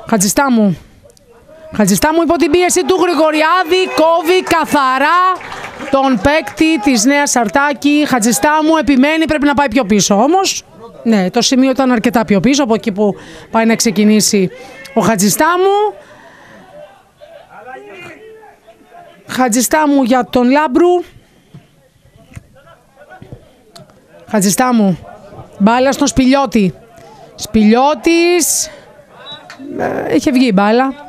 S1: Χατζιστάμου. Χατζιστάμου υπό την πίεση του Γρηγοριάδη κόβει καθαρά τον παίκτη της Νέας Αρτάκη. Χατζιστάμου επιμένει πρέπει να πάει πιο πίσω όμως. Ναι, το σημείο ήταν αρκετά πιο πίσω από εκεί που πάει να ξεκινήσει ο Χατζιστάμου. Χατζιστάμου για τον Λάμπρου. Χατζιστάμου. Μπάλα στον Σπιλιώτη. Σπιλιώτης. Ε, είχε βγει η μπάλα.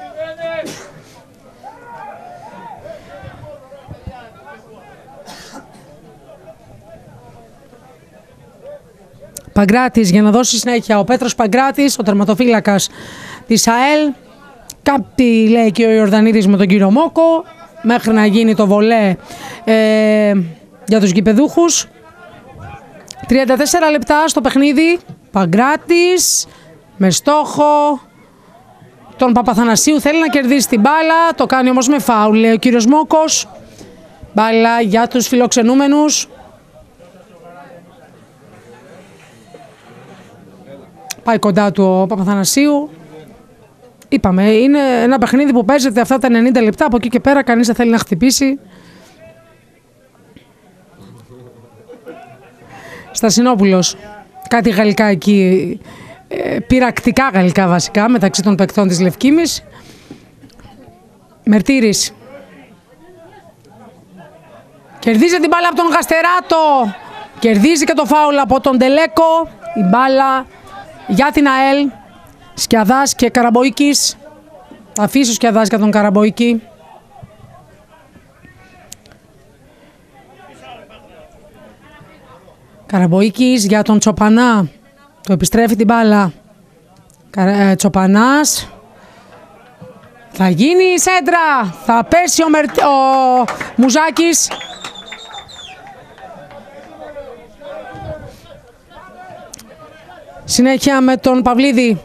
S1: Παγκράτης για να δώσει συνέχεια. Ο Πέτρος Παγκράτης, ο τερματοφύλακας της ΑΕΛ. Κάτι λέει και ο Ιορδανίδης με τον κύριο Μόκο μέχρι να γίνει το βολέ ε, για τους γηπεδούχους. 34 λεπτά στο παιχνίδι. Παγκράτης με στόχο τον Παπαθανασίου θέλει να κερδίσει την μπάλα. Το κάνει όμως με φάουλ, λέει ο κύριος Μόκος. Μπάλα για τους φιλοξενούμενους. Πάει κοντά του ο Παπαθανασίου. Είπαμε, είναι ένα παιχνίδι που παίζεται αυτά τα 90 λεπτά. Από εκεί και πέρα κανείς δεν θέλει να χτυπήσει. Στασινόπουλος. Κάτι γαλλικά εκεί. Ε, πειρακτικά γαλλικά βασικά μεταξύ των παικτών της Λευκήμης. Μερτήρης. Κερδίζει την μπάλα από τον Γαστεράτο. Κερδίζει και το φάουλ από τον Τελέκο. Η μπάλα για την ΑΕΛ. Σκιαδάς και Καραμποϊκής. Θα αφήσω Σκιαδάς για τον Καραμποϊκή. Καραμποϊκής για τον Τσοπανά. Το επιστρέφει την μπάλα. Ε, Τσοπανάς. Θα γίνει η σέντρα. Θα πέσει ο, Μερ... ο Μουζάκης. Συνέχεια με τον Παυλίδη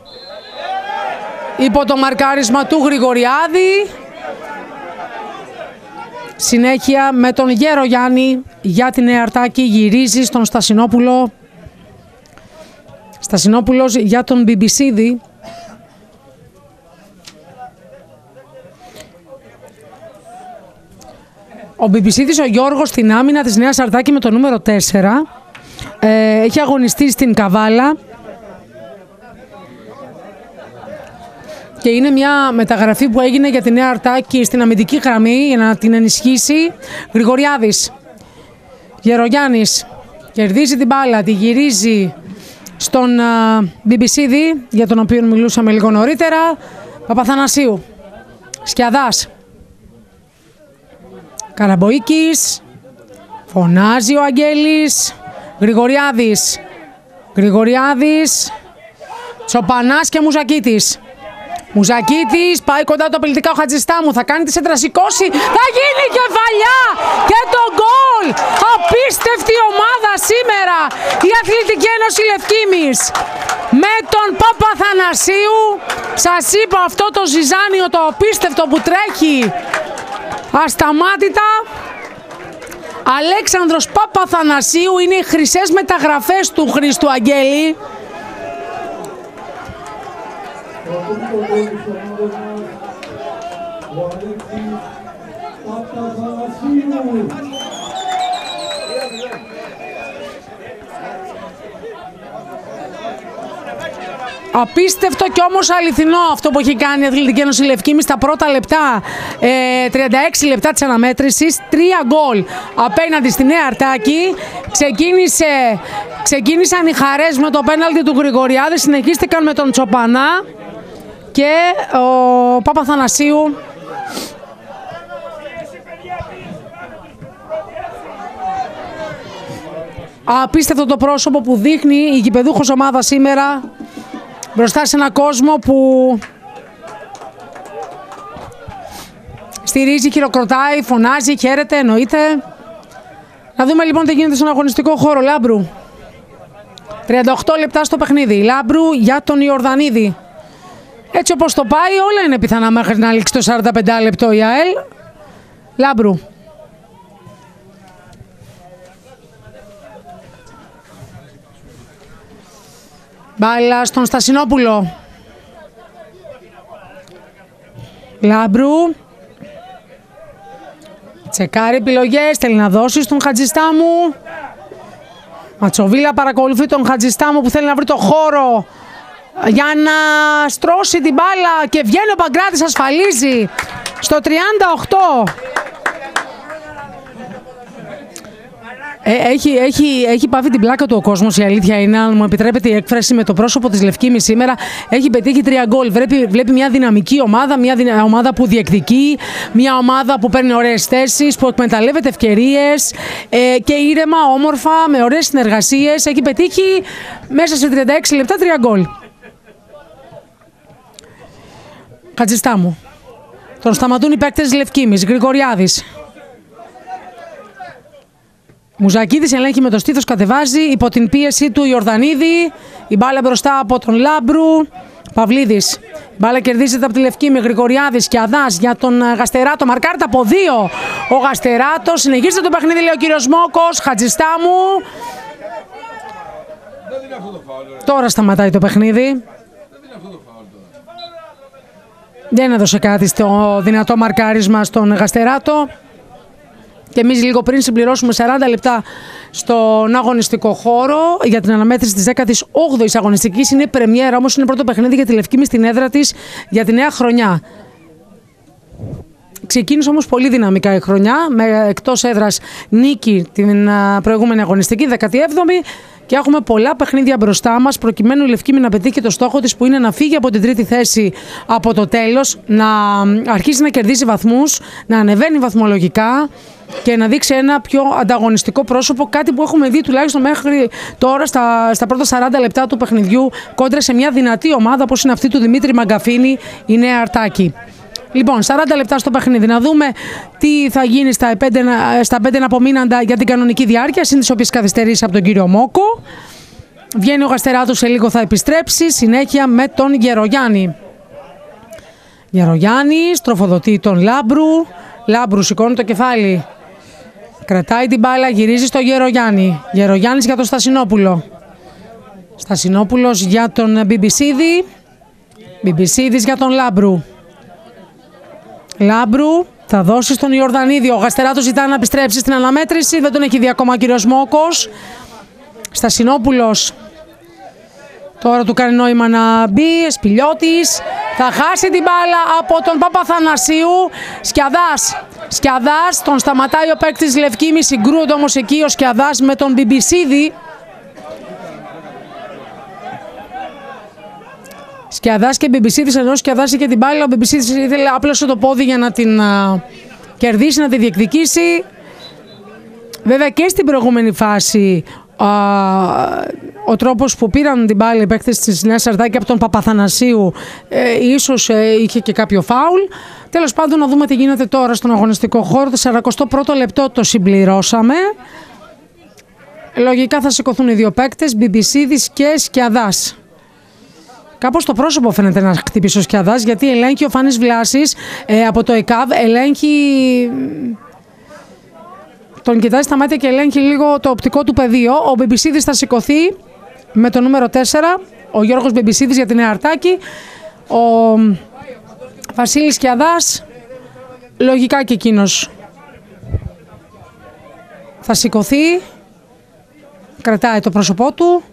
S1: υπό το μαρκάρισμα του Γρηγοριάδη. Συνέχεια με τον Γέρο Γιάννη για την Εαρτάκη γυρίζει στον Στασινόπουλο. Στασινόπουλος για τον Μπιμπισίδη. Ο Μπιμπισίδης ο Γιώργος στην άμυνα της Νέας Αρτάκη με το νούμερο 4. Ε, έχει αγωνιστεί στην Καβάλα. Και είναι μια μεταγραφή που έγινε για τη Νέα Αρτάκη στην αμυντική γραμμή για να την ενισχύσει. Γρηγοριάδης, Γερογιάννης, κερδίζει την μπάλα, τη γυρίζει στον BBC για τον οποίο μιλούσαμε λίγο νωρίτερα. Παπαθανασίου, Σκιαδάς, Καραμποίκης, φωνάζει ο Αγγέλης, Γρηγοριάδης, Γρηγοριάδης, Τσοπανάς και Μουζακίτης. Μουζακίτης, πάει κοντά το απειλητικά ο Χατζηστάμου. Θα κάνει τη σέντρα σηκώσει. Θα γίνει κεφαλιά και το γκολ. Απίστευτη ομάδα σήμερα η Αθλητική Ένωση Λευκήμης. Με τον Παπαθανασίου. Σας είπα αυτό το ζυζάνιο το απίστευτο που τρέχει ασταμάτητα. Αλέξανδρος Παπαθανασίου είναι οι χρυσές μεταγραφές του Χρήστου Αγγέλη. Απίστευτο και όμως αληθινό αυτό που έχει κάνει η Αθλητική Ένωση Λευκήμης στα πρώτα λεπτά, ε, 36 λεπτά της αναμέτρησης, τρία γκολ απέναντι στη Νέα Αρτάκη. Ξεκίνησε, ξεκίνησαν οι χαρές με το πέναλτι του Γρηγοριάδη, συνεχίστηκαν με τον Τσοπανά και ο Παπαθανασίου Απίστευτο το πρόσωπο που δείχνει η γηπεδούχος ομάδα σήμερα μπροστά σε ένα κόσμο που στηρίζει, χειροκροτάει, φωνάζει, χαίρεται, εννοείται. Να δούμε λοιπόν τι γίνεται στον αγωνιστικό χώρο Λάμπρου. 38 λεπτά στο παιχνίδι. Λάμπρου για τον Ιορδανίδη. Έτσι όπως το πάει όλα είναι πιθανά μέχρι να λήξει το 45 λεπτό η ΑΕΛ. Λάμπρου. Μπάλα στον Στασινόπουλο. Λάμπρου. Τσεκάρει επιλογές, θέλει να δώσει στον Χατζιστάμου. Ματσοβίλα παρακολουθεί τον Χατζιστάμου που θέλει να βρει το χώρο για να στρώσει την μπάλα και βγαίνει ο Παγκράτης ασφαλίζει στο 38. Ε, έχει, έχει, έχει πάθει την πλάκα του ο κόσμος. Η αλήθεια είναι, αν μου επιτρέπετε η έκφραση με το πρόσωπο της Λευκήμη σήμερα, έχει πετύχει τρία γκολ. Βλέπει, βλέπει μια δυναμική ομάδα, μια δυνα... ομάδα που διεκδικεί, μια ομάδα που παίρνει ωραίες θέσεις, που εκμεταλλεύεται ευκαιρίες ε, και ήρεμα, όμορφα, με ωραίες συνεργασίες. Έχει πετύχει μέσα σε 36 λεπτά τρία γκολ. Χατζιστάμου. Τον σταματούν οι παίκτες Λευκήμης. Γρηγοριάδης. Μουζακίδης ελέγχει με το στήθος, κατεβάζει υπό την πίεση του Ιορδανίδη. Η μπάλα μπροστά από τον Λάμπρου. Παυλίδης. Η μπάλα κερδίζεται από τη Λευκήμη. Γρηγοριάδης και Αδάς για τον ε, Γαστεράτο. Μαρκάρτα από δύο. Ο Γαστεράτος. Συνεχίζεται το παιχνίδι, λέει ο κύριος Μόκος. Χατζιστάμου. Τώρα σταματάει το παιχνίδι. Δεν έδωσε κάτι στο δυνατό μαρκάρισμα στον Γαστεράτο. Και εμείς λίγο πριν συμπληρώσουμε 40 λεπτά στον αγωνιστικό χώρο για την αναμέτρηση της 18η αγωνιστικής. Είναι πρεμιέρα, όμως είναι πρώτο παιχνίδι για τη Λευκήμη στην έδρα της για τη νέα χρονιά. Ξεκίνησε όμως πολύ δυναμικά η χρονιά, με εκτός έδρας νίκη την προηγούμενη αγωνιστική, 17η. Και έχουμε πολλά παιχνίδια μπροστά μας, προκειμένου η Λευκήμη να πετύχει το στόχο της που είναι να φύγει από την τρίτη θέση από το τέλος, να αρχίσει να κερδίσει βαθμούς, να ανεβαίνει βαθμολογικά και να δείξει ένα πιο ανταγωνιστικό πρόσωπο. Κάτι που έχουμε δει τουλάχιστον μέχρι τώρα στα, στα πρώτα 40 λεπτά του παιχνιδιού κόντρα σε μια δυνατή ομάδα όπως είναι αυτή του Δημήτρη Μαγκαφίνη, η Νέα Αρτάκη. Λοιπόν, 40 λεπτά στο παιχνίδι. Να δούμε τι θα γίνει στα 5, στα 5 απομείναντα για την κανονική διάρκεια, συν τις οποίες καθυστερήσει από τον κύριο Μόκο. Βγαίνει ο Γαστεράτος σε λίγο θα επιστρέψει. Συνέχεια με τον Γερογιάννη. Γερογιάννη, τροφοδοτεί τον Λάμπρου. Λάμπρου σηκώνει το κεφάλι. Κρατάει την μπάλα, γυρίζει στο Γερογιάννη. Γερογιάννης για τον Στασινόπουλο. Στασινόπουλος για τον Μπιμπισίδη. Μπιμπισίδης για τον Λάμπρου. Λάμπρου θα δώσει στον Ιορδανίδη. Ο Γαστεράτος ζητά να επιστρέψει στην αναμέτρηση. Δεν τον έχει δει ακόμα ο κύριος Μόκος. Στασινόπουλος. Τώρα του κάνει νόημα να μπει. Εσπιλιώτη. Θα χάσει την μπάλα από τον Παπαθανασίου. Σκιαδάς. Σκιαδάς. Τον σταματάει ο παίκτης Λευκήμης. Συγκρούονται όμως εκεί ο Σκιαδάς με τον Μπιμπισίδη. Σκιαδάς και Μπιμπισίδης, ενώ Σκιαδάς και την μπάλα, ο Μπιμπισίδης ήθελε άπλωσε το πόδι για να την α, κερδίσει, να τη διεκδικήσει. Βέβαια και στην προηγούμενη φάση α, ο τρόπος που πήραν την μπάλα οι παίκτες της Νέας Αρδάκη από τον Παπαθανασίου ε, ίσως ε, είχε και κάποιο φάουλ. Τέλος πάντων να δούμε τι γίνεται τώρα στον αγωνιστικό χώρο. Το 41ο λεπτό το συμπληρώσαμε. Λογικά θα σηκωθούν οι δύο παίκτες, Μπιμπισίδης και Σκιαδάς. Κάπως το πρόσωπο φαίνεται να χτυπήσει ο Σκιαδάς γιατί ελέγχει ο Φάνης Βλάσης ε, από το ΕΚΑΒ. Ελέγχει. Τον κοιτάζει στα μάτια και ελέγχει λίγο το οπτικό του πεδίο. Ο Μπεμπισίδη θα σηκωθεί με το νούμερο 4. Ο Γιώργος Μπεμπισίδη για την Αρτάκη. Ο Βασίλης Σκιαδάς. Λογικά και εκείνος θα σηκωθεί. Κρατάει το πρόσωπό του.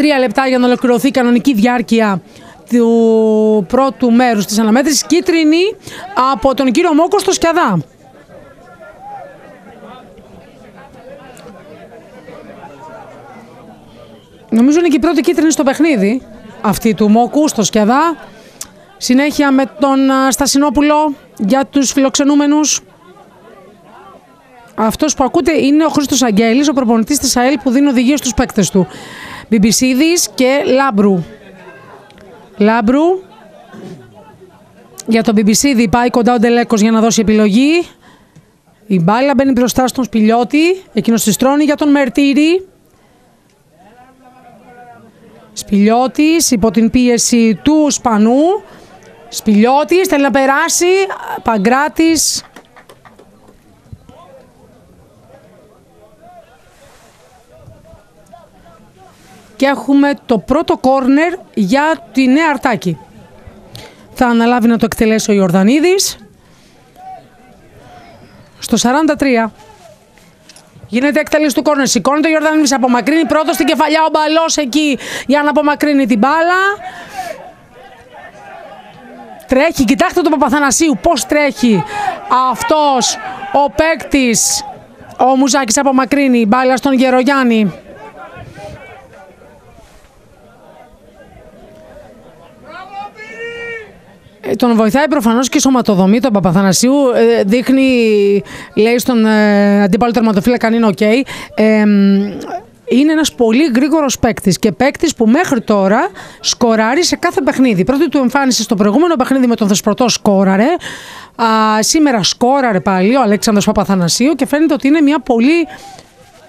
S1: Τρία λεπτά για να ολοκληρωθεί η κανονική διάρκεια του πρώτου μέρους της αναμέτρησης. Κίτρινη από τον κύριο Μόκο στο Σκιαδά. Νομίζω είναι και η πρώτη κίτρινη στο παιχνίδι αυτή του Μόκου στο Σκιαδά. Συνέχεια με τον Στασινόπουλο για τους φιλοξενούμενους. Αυτός που ακούτε είναι ο Χρήστος Αγγέλης, ο προπονητής της ΑΕΛ που δίνει οδηγίες στους παίκτες του. Μπιμπισίδης και Λάμπρου. Λάμπρου. Για τον Μπιμπισίδη πάει κοντά ο Ντελέκος για να δώσει επιλογή. Η μπάλα μπαίνει μπροστά στον Σπηλιώτη. Εκείνος τη στρώνει για τον Μερτήρη. Σπηλιώτης υπό την πίεση του Σπανού. Σπηλιώτης θέλει να περάσει. Παγκράτης και έχουμε το πρώτο κόρνερ για τη Νέα Αρτάκη. Θα αναλάβει να το εκτελέσει ο Ιορδανίδης. Στο 43. Γίνεται εκτέλεση του κόρνερ. Σηκώνει το Ιορδανίδης, απομακρύνει πρώτος στην κεφαλιά ο μπαλός εκεί για να απομακρύνει την μπάλα. Τρέχει, κοιτάξτε τον Παπαθανασίου πώς τρέχει αυτός ο παίκτης. Ο Μουζάκης απομακρύνει μπάλα στον Γερογιάννη. Τον βοηθάει προφανώς και η σωματοδομή του Παπαθανασίου. Ε, δείχνει, λέει στον ε, αντίπαλο τερματοφύλακα αν είναι οκ. είναι ένας πολύ γρήγορος παίκτης και παίκτης που μέχρι τώρα σκοράρει σε κάθε παιχνίδι. Πρώτη του εμφάνιση στο προηγούμενο παιχνίδι με τον Θεσπρωτό σκόραρε. Α, σήμερα σκόραρε πάλι ο Αλέξανδρος Παπαθανασίου και φαίνεται ότι είναι μια πολύ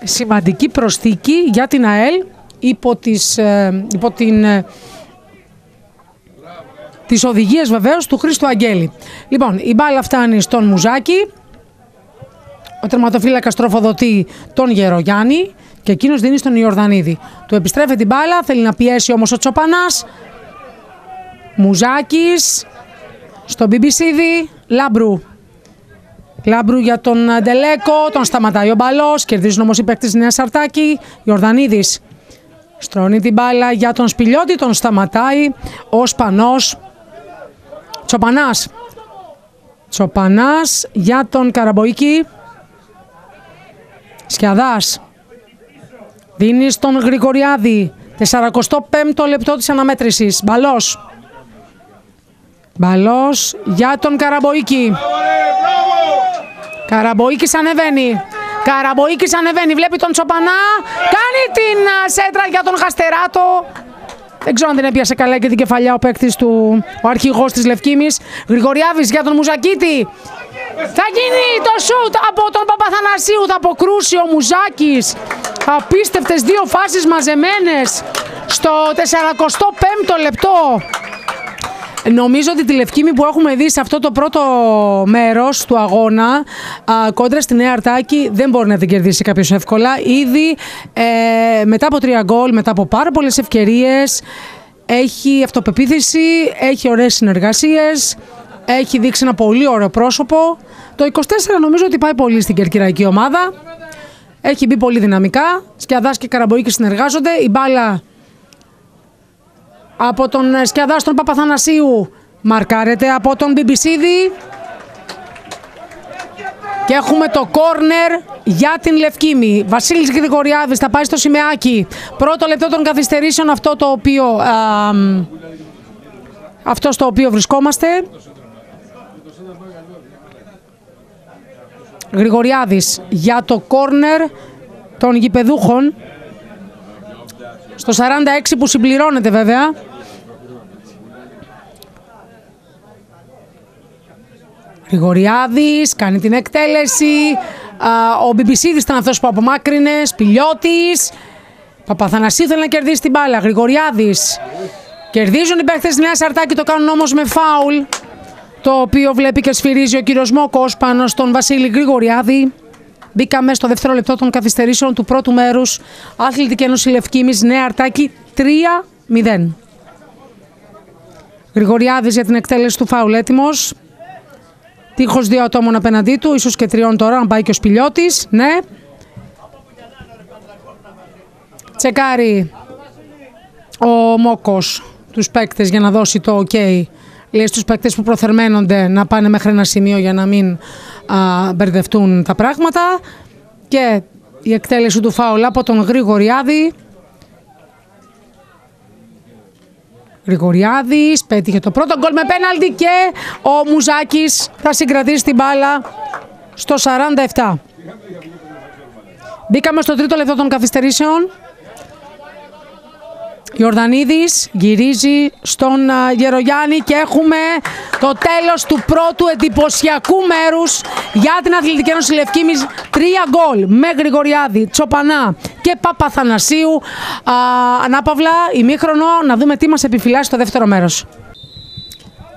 S1: σημαντική προσθήκη για την ΑΕΛ υπό, τις, υπό την τις οδηγίες βεβαίως του Χρήστο Αγγέλη. Λοιπόν, η μπάλα φτάνει στον Μουζάκη. Ο τερματοφύλακας τροφοδοτεί τον Γερογιάννη και εκείνος δίνει στον Ιορδανίδη. Του επιστρέφει την μπάλα, θέλει να πιέσει όμως ο Τσοπανάς. Μουζάκης. Στον Μπιμπισίδη. Λάμπρου. Λάμπρου για τον Ντελέκο. Τον σταματάει ο μπαλός. Κερδίζουν όμως οι παίκτες Νέας Σαρτάκη. Ιορδανίδης. Στρώνει την μπάλα για τον Σπηλιώτη. Τον σταματάει ο Σπανός. Τσοπανάς. Τσοπανάς για τον Καραμποϊκή. Σκιαδάς. Δίνεις στον Γρηγοριάδη. 45ο λεπτό της αναμέτρησης. Μπαλός. Μπαλός για τον Καραμποϊκή. Καραμποϊκής ανεβαίνει. Καραμποϊκής ανεβαίνει. Βλέπει τον Τσοπανά. Κάνει την σέντρα για τον Χαστεράτο. Δεν ξέρω αν δεν έπιασε καλά και την κεφαλιά ο παίκτης του, ο αρχηγός της Λευκήμης. Γρηγοριάδης για τον Μουζακίτη. Θα γίνει το σουτ από τον Παπαθανασίου. Θα αποκρούσει ο Μουζάκης. Απίστευτες δύο φάσεις μαζεμένες στο 45ο λεπτό. Νομίζω ότι τη Λευκήμη που έχουμε δει σε αυτό το πρώτο μέρος του αγώνα α, κόντρα στη Νέα Αρτάκη δεν μπορεί να την κερδίσει κάποιος εύκολα. Ήδη ε, μετά από τρία γκολ, μετά από πάρα πολλές ευκαιρίες έχει αυτοπεποίθηση, έχει ωραίες συνεργασίες, έχει δείξει ένα πολύ ωραίο πρόσωπο. Το 24 νομίζω ότι πάει πολύ στην κερκυραϊκή ομάδα. Έχει μπει πολύ δυναμικά. Σκιαδάς και Καραμποίκη συνεργάζονται. Η μπάλα από τον ε, Σκιαδάς στον Παπαθανασίου μαρκάρεται από τον Μπιμπισίδη. Και έχουμε το κόρνερ για την Λευκήμη. Βασίλης Γρηγοριάδης θα πάει στο σημαίακι. Πρώτο λεπτό των καθυστερήσεων αυτό το οποίο, α, αυτό στο οποίο βρισκόμαστε. Γρηγοριάδης για το κόρνερ των γηπεδούχων. Στο 46 που συμπληρώνεται βέβαια. Γρηγοριάδης κάνει την εκτέλεση. Ο Μπιμπισίδης ήταν αυτός που απομάκρυνες. Σπηλιώτης. Παπαθανασίου θέλει να κερδίσει την μπάλα. Γρηγοριάδης. Κερδίζουν οι παίχτες της Νέας Αρτάκη, το κάνουν όμως με φάουλ. Το οποίο βλέπει και σφυρίζει ο κύριος Μόκος πάνω στον Βασίλη Γρηγοριάδη. Μπήκαμε στο δεύτερο λεπτό των καθυστερήσεων του πρώτου μέρους. Αθλητική Ένωση Λευκήμης, Νέα Αρτάκη 3-0. Γρηγοριάδης για την εκτέλεση του φάουλ έτοιμος. Τείχος δύο ατόμων απέναντί του, ίσως και τριών τώρα, αν πάει και ο Σπηλιώτης. Ναι. Τσεκάρει ο Μόκος τους παίκτες για να δώσει το ok. Λέει στους παίκτες που προθερμαίνονται να πάνε μέχρι ένα σημείο για να μην α, μπερδευτούν τα πράγματα. Και η εκτέλεση του φάουλα από τον Γρηγοριάδη Γρηγοριάδης πέτυχε το πρώτο γκολ με πέναλτι και ο Μουζάκης θα συγκρατήσει την μπάλα στο 47. Μπήκαμε στο τρίτο λεπτό των καθυστερήσεων. Ιορδανίδης γυρίζει στον Γερογιάννη και έχουμε το τέλος του πρώτου εντυπωσιακού μέρους για την Αθλητική Ένωση Λευκήμης. Τρία γκολ με Γρηγοριάδη, Τσοπανά και Παπαθανασίου. Α, ανάπαυλα, ημίχρονο, να δούμε τι μας επιφυλάσσει το δεύτερο μέρος.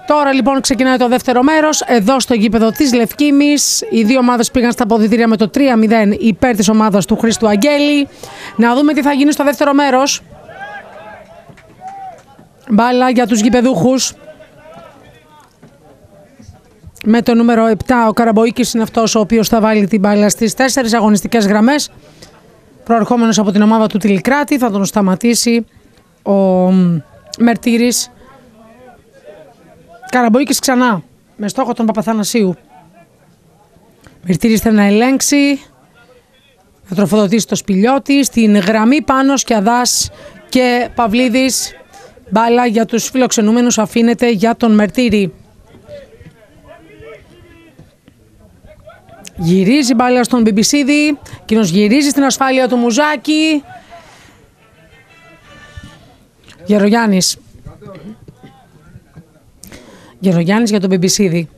S1: Τώρα λοιπόν ξεκινάει το δεύτερο μέρος. Εδώ στο γήπεδο της Λευκήμη. Οι δύο ομάδες πήγαν στα αποδητήρια με το 3-0 υπέρ της ομάδας του Χρήστου Αγγέλη. Να δούμε τι θα γίνει στο δεύτερο μέρος. Μπάλα για τους γηπεδούχους. Με το νούμερο 7 ο Καραμποίκης είναι αυτός ο οποίος θα βάλει την μπάλα στις τέσσερις αγωνιστικές γραμμές. Προερχόμενος από την ομάδα του Τηλικράτη θα τον σταματήσει ο Μερτήρης. Καραμποίκης ξανά με στόχο τον Παπαθανασίου. Μερτήρης θέλει να ελέγξει. Θα τροφοδοτήσει το σπηλιώτη. Στην γραμμή πάνω Σκιαδάς και Παυλίδης Μπάλα για τους φιλοξενούμενους αφήνεται για τον Μερτήρη. Γυρίζει μπάλα στον Μπιμπισίδη. Εκείνος γυρίζει στην ασφάλεια του Μουζάκη. Γερογιάννης. Γερογιάννης για τον Μπιμπισίδη.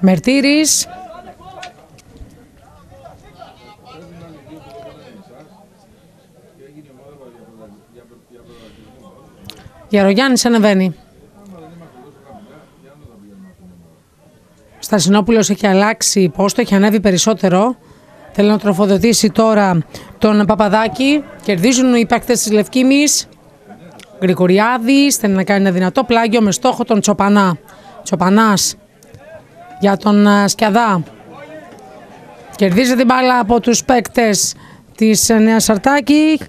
S1: Μερτήρης. Γερογιάννης ανεβαίνει. Στασινόπουλος έχει αλλάξει πόστο, έχει ανέβει περισσότερο. Θέλει να τροφοδοτήσει τώρα τον Παπαδάκη. Κερδίζουν οι παίκτες της Λευκήμης. Γρηγοριάδης θέλει να κάνει ένα δυνατό πλάγιο με στόχο τον Τσοπανά. Τσοπανάς για τον ε, Σκιαδά. Κερδίζει την μπάλα από τους παίκτες της ε, Νέας Σαρτάκη.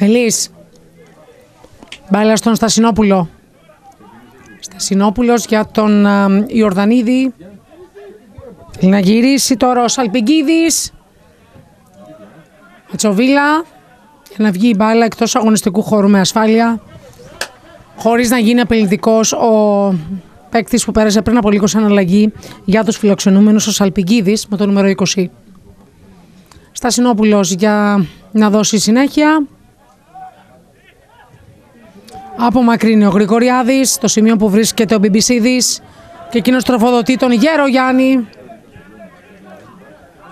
S1: Πελής. Μπάλα στον Στασινόπουλο. Στασινόπουλος για τον uh, Ιορδανίδη. Θέλει να γυρίσει τώρα ο Σαλπιγκίδης. Ατσοβίλα. Για να βγει η μπάλα εκτός αγωνιστικού χώρου με ασφάλεια. Χωρίς να γίνει απειλητικός ο παίκτης που πέρασε πριν από λίγο σαν αλλαγή για τους φιλοξενούμενους ο Σαλπιγκίδης με το νούμερο 20. Στασινόπουλος για να δώσει συνέχεια. Απομακρύνει ο Γρηγοριάδης, το σημείο που βρίσκεται ο Μπιμπισίδης και εκείνος τροφοδοτεί τον Γερογιάννη.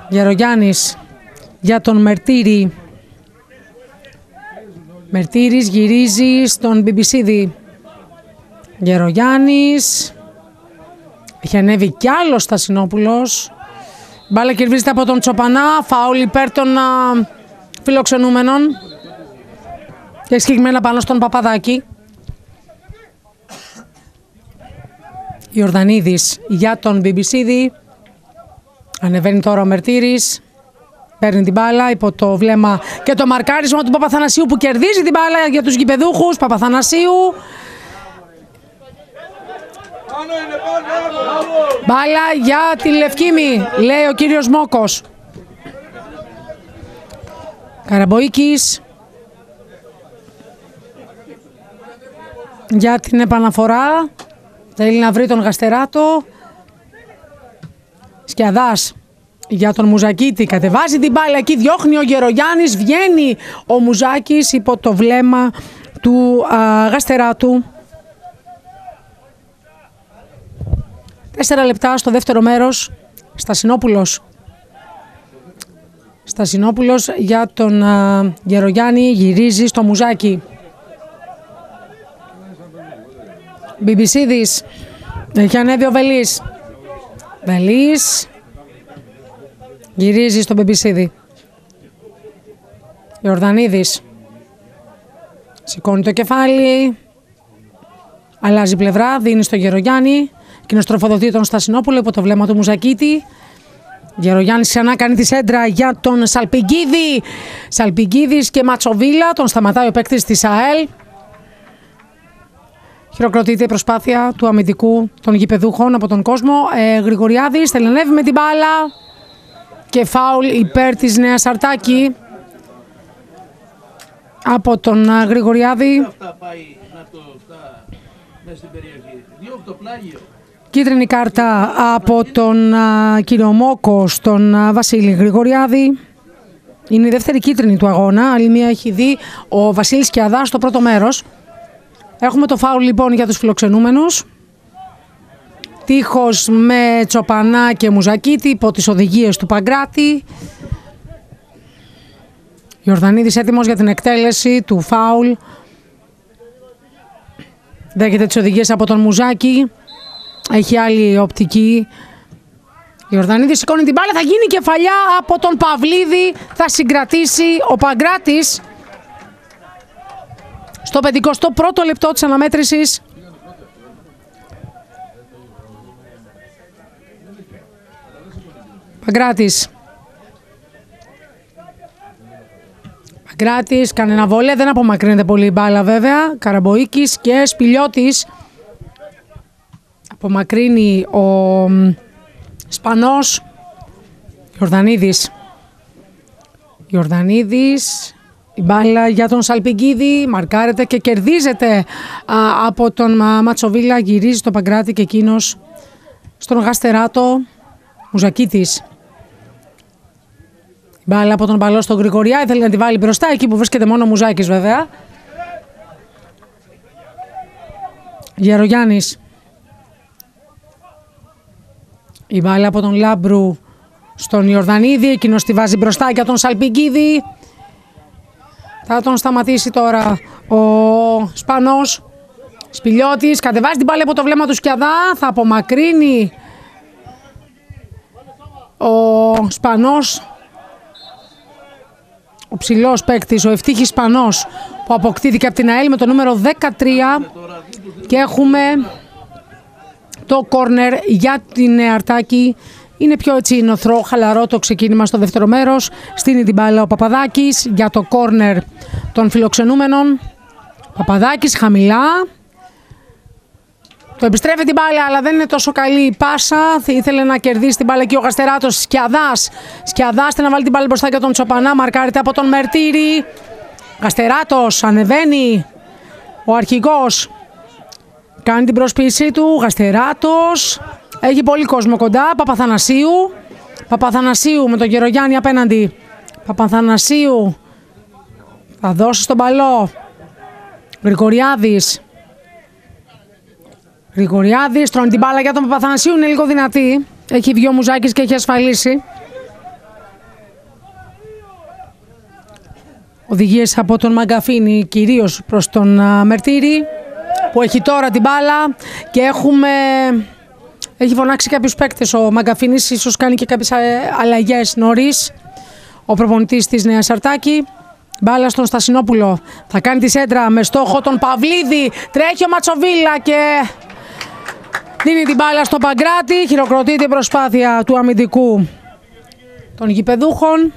S1: Γερογιάννης για τον Μερτήρη. Μερτήρης γυρίζει στον Μπιμπισίδη. Γερογιάννης. Έχει ανέβει κι άλλος Στασινόπουλος. Μπάλα κερδίζεται από τον Τσοπανά. Φάουλ υπέρ των α, φιλοξενούμενων. Και συγκεκριμένα πάνω στον Παπαδάκη. Ιορδανίδης για τον Μπιμπισίδη. Ανεβαίνει τώρα ο Μερτήρης. Παίρνει την μπάλα υπό το βλέμμα και το μαρκάρισμα του Παπαθανασίου που κερδίζει την μπάλα για τους γηπεδούχους. Παπαθανασίου. Μπάλα για τη Λευκήμη, λέει ο κύριος Μόκος. Καραμποίκης. Για την επαναφορά. Θέλει να βρει τον Γαστεράτο. Σκιαδάς για τον Μουζακίτη. Κατεβάζει την μπάλα εκεί, διώχνει ο Γερογιάννης, βγαίνει ο Μουζάκης υπό το βλέμμα του α, Γαστεράτου. Τέσσερα λεπτά στο δεύτερο μέρος. Στασινόπουλος. Στασινόπουλος για τον α, Γερογιάννη γυρίζει στο Μουζάκι. Μπιμπισίδης. Έχει ανέβει ο Βελής. Βελής. Γυρίζει στον Μπιμπισίδη. Ιορδανίδης. Σηκώνει το κεφάλι. Αλλάζει πλευρά, δίνει στο Γερογιάννη. Κοινοστροφοδοτεί τον Στασινόπουλο υπό το βλέμμα του Μουζακίτη. Γερογιάννη ξανά κάνει τη σέντρα για τον Σαλπιγκίδη. Σαλπιγκίδης και Ματσοβίλα. Τον σταματάει ο παίκτης της ΑΕΛ. Χειροκροτείται η προσπάθεια του αμυντικού των γηπεδούχων από τον κόσμο. Ε, Γρηγοριάδης στελενεύει με την μπάλα. Και φάουλ υπέρ της Νέας Αρτάκη από τον α, Γρηγοριάδη.
S2: Αυτά πάει να το αυτά μέσα στην περιοχή. Διώχνει το πλάγιο.
S1: Κίτρινη κάρτα από τον α, κύριο Μόκο στον α, Βασίλη Γρηγοριάδη. Είναι η δεύτερη κίτρινη του αγώνα. Άλλη μία έχει δει ο Βασίλης Κιαδάς στο πρώτο μέρος. Έχουμε το φάουλ λοιπόν για τους φιλοξενούμενους. Τείχος με Τσοπανά και Μουζακίτη υπό τις οδηγίες του Παγκράτη. Ιορδανίδης έτοιμος για την εκτέλεση του φάουλ. Δέχεται τις οδηγίες από τον Μουζάκη. Έχει άλλη οπτική. Ιορδανίδη σηκώνει την μπάλα, θα γίνει κεφαλιά από τον Παυλίδη. Θα συγκρατήσει ο Παγκράτης. Στο 51ο λεπτό της αναμέτρησης. Παγκράτης. Παγκράτης, κανένα βόλε, δεν απομακρύνεται πολύ η μπάλα βέβαια. Καραμποίκης και Σπηλιώτης. Απομακρύνει ο μ, Σπανός. Ιορδανίδης. Ιορδανίδης. Η μπάλα για τον Σαλπιγκίδη μαρκάρεται και κερδίζεται α, από τον α, Ματσοβίλα. Γυρίζει το Παγκράτη και εκείνος στον Γαστεράτο. Μουζακίτης. Μπάλα από τον μπαλό στον Γρηγοριά. Ήθελε να τη βάλει μπροστά, εκεί που βρίσκεται μόνο ο Μουζάκης βέβαια. Γερογιάννης. Η μπάλα από τον Λάμπρου στον Ιορδανίδη. Εκείνος τη βάζει μπροστά για τον Σαλπιγκίδη. Θα τον σταματήσει τώρα ο Σπανός. Σπηλιώτης κατεβάζει την μπάλα από το βλέμμα του Σκιαδά. Θα απομακρύνει ο Σπανός ο ψηλός παίκτης, ο ευτύχης Σπανός που αποκτήθηκε από την ΑΕΛ με το νούμερο 13 και έχουμε το κόρνερ για την Αρτάκη. Είναι πιο έτσι νοθρό, χαλαρό το ξεκίνημα στο δεύτερο μέρος. Στείνει την μπάλα ο Παπαδάκης για το κόρνερ των φιλοξενούμενων. Παπαδάκης χαμηλά. Το επιστρέφει την μπάλα, αλλά δεν είναι τόσο καλή η πάσα. Θα ήθελε να κερδίσει την μπάλα εκεί ο Γαστεράτος. Σκιαδάς. Σκιαδάς να βάλει την μπάλα μπροστά για τον Τσοπανά. Μαρκάρεται από τον Μερτήρη. Γαστεράτος ανεβαίνει. Ο αρχηγός κάνει την προσποίησή του. Γαστεράτος. Έχει πολύ κόσμο κοντά. Παπαθανασίου. Παπαθανασίου με τον Γερογιάννη απέναντι. Παπαθανασίου θα δώσει στον παλό. Γρηγοριάδης. Γρηγοριάδης, τρώνε την μπάλα για τον Παπαθανασίου, είναι λίγο δυνατή. Έχει βγει ο Μουζάκης και έχει ασφαλίσει. Οδηγίες από τον Μαγκαφίνη, κυρίως προς τον α, Μερτήρη, που έχει τώρα την μπάλα και έχουμε... Έχει φωνάξει κάποιους παίκτες ο Μαγκαφίνης, ίσως κάνει και κάποιες ε, αλλαγές νωρίς. Ο προπονητής της Νέας Αρτάκη. Μπάλα στον Στασινόπουλο. Θα κάνει τη σέντρα με στόχο τον Παυλίδη. Τρέχει ο Ματσοβίλα και δίνει την μπάλα στον Παγκράτη. Χειροκροτεί την προσπάθεια του αμυντικού των γηπεδούχων.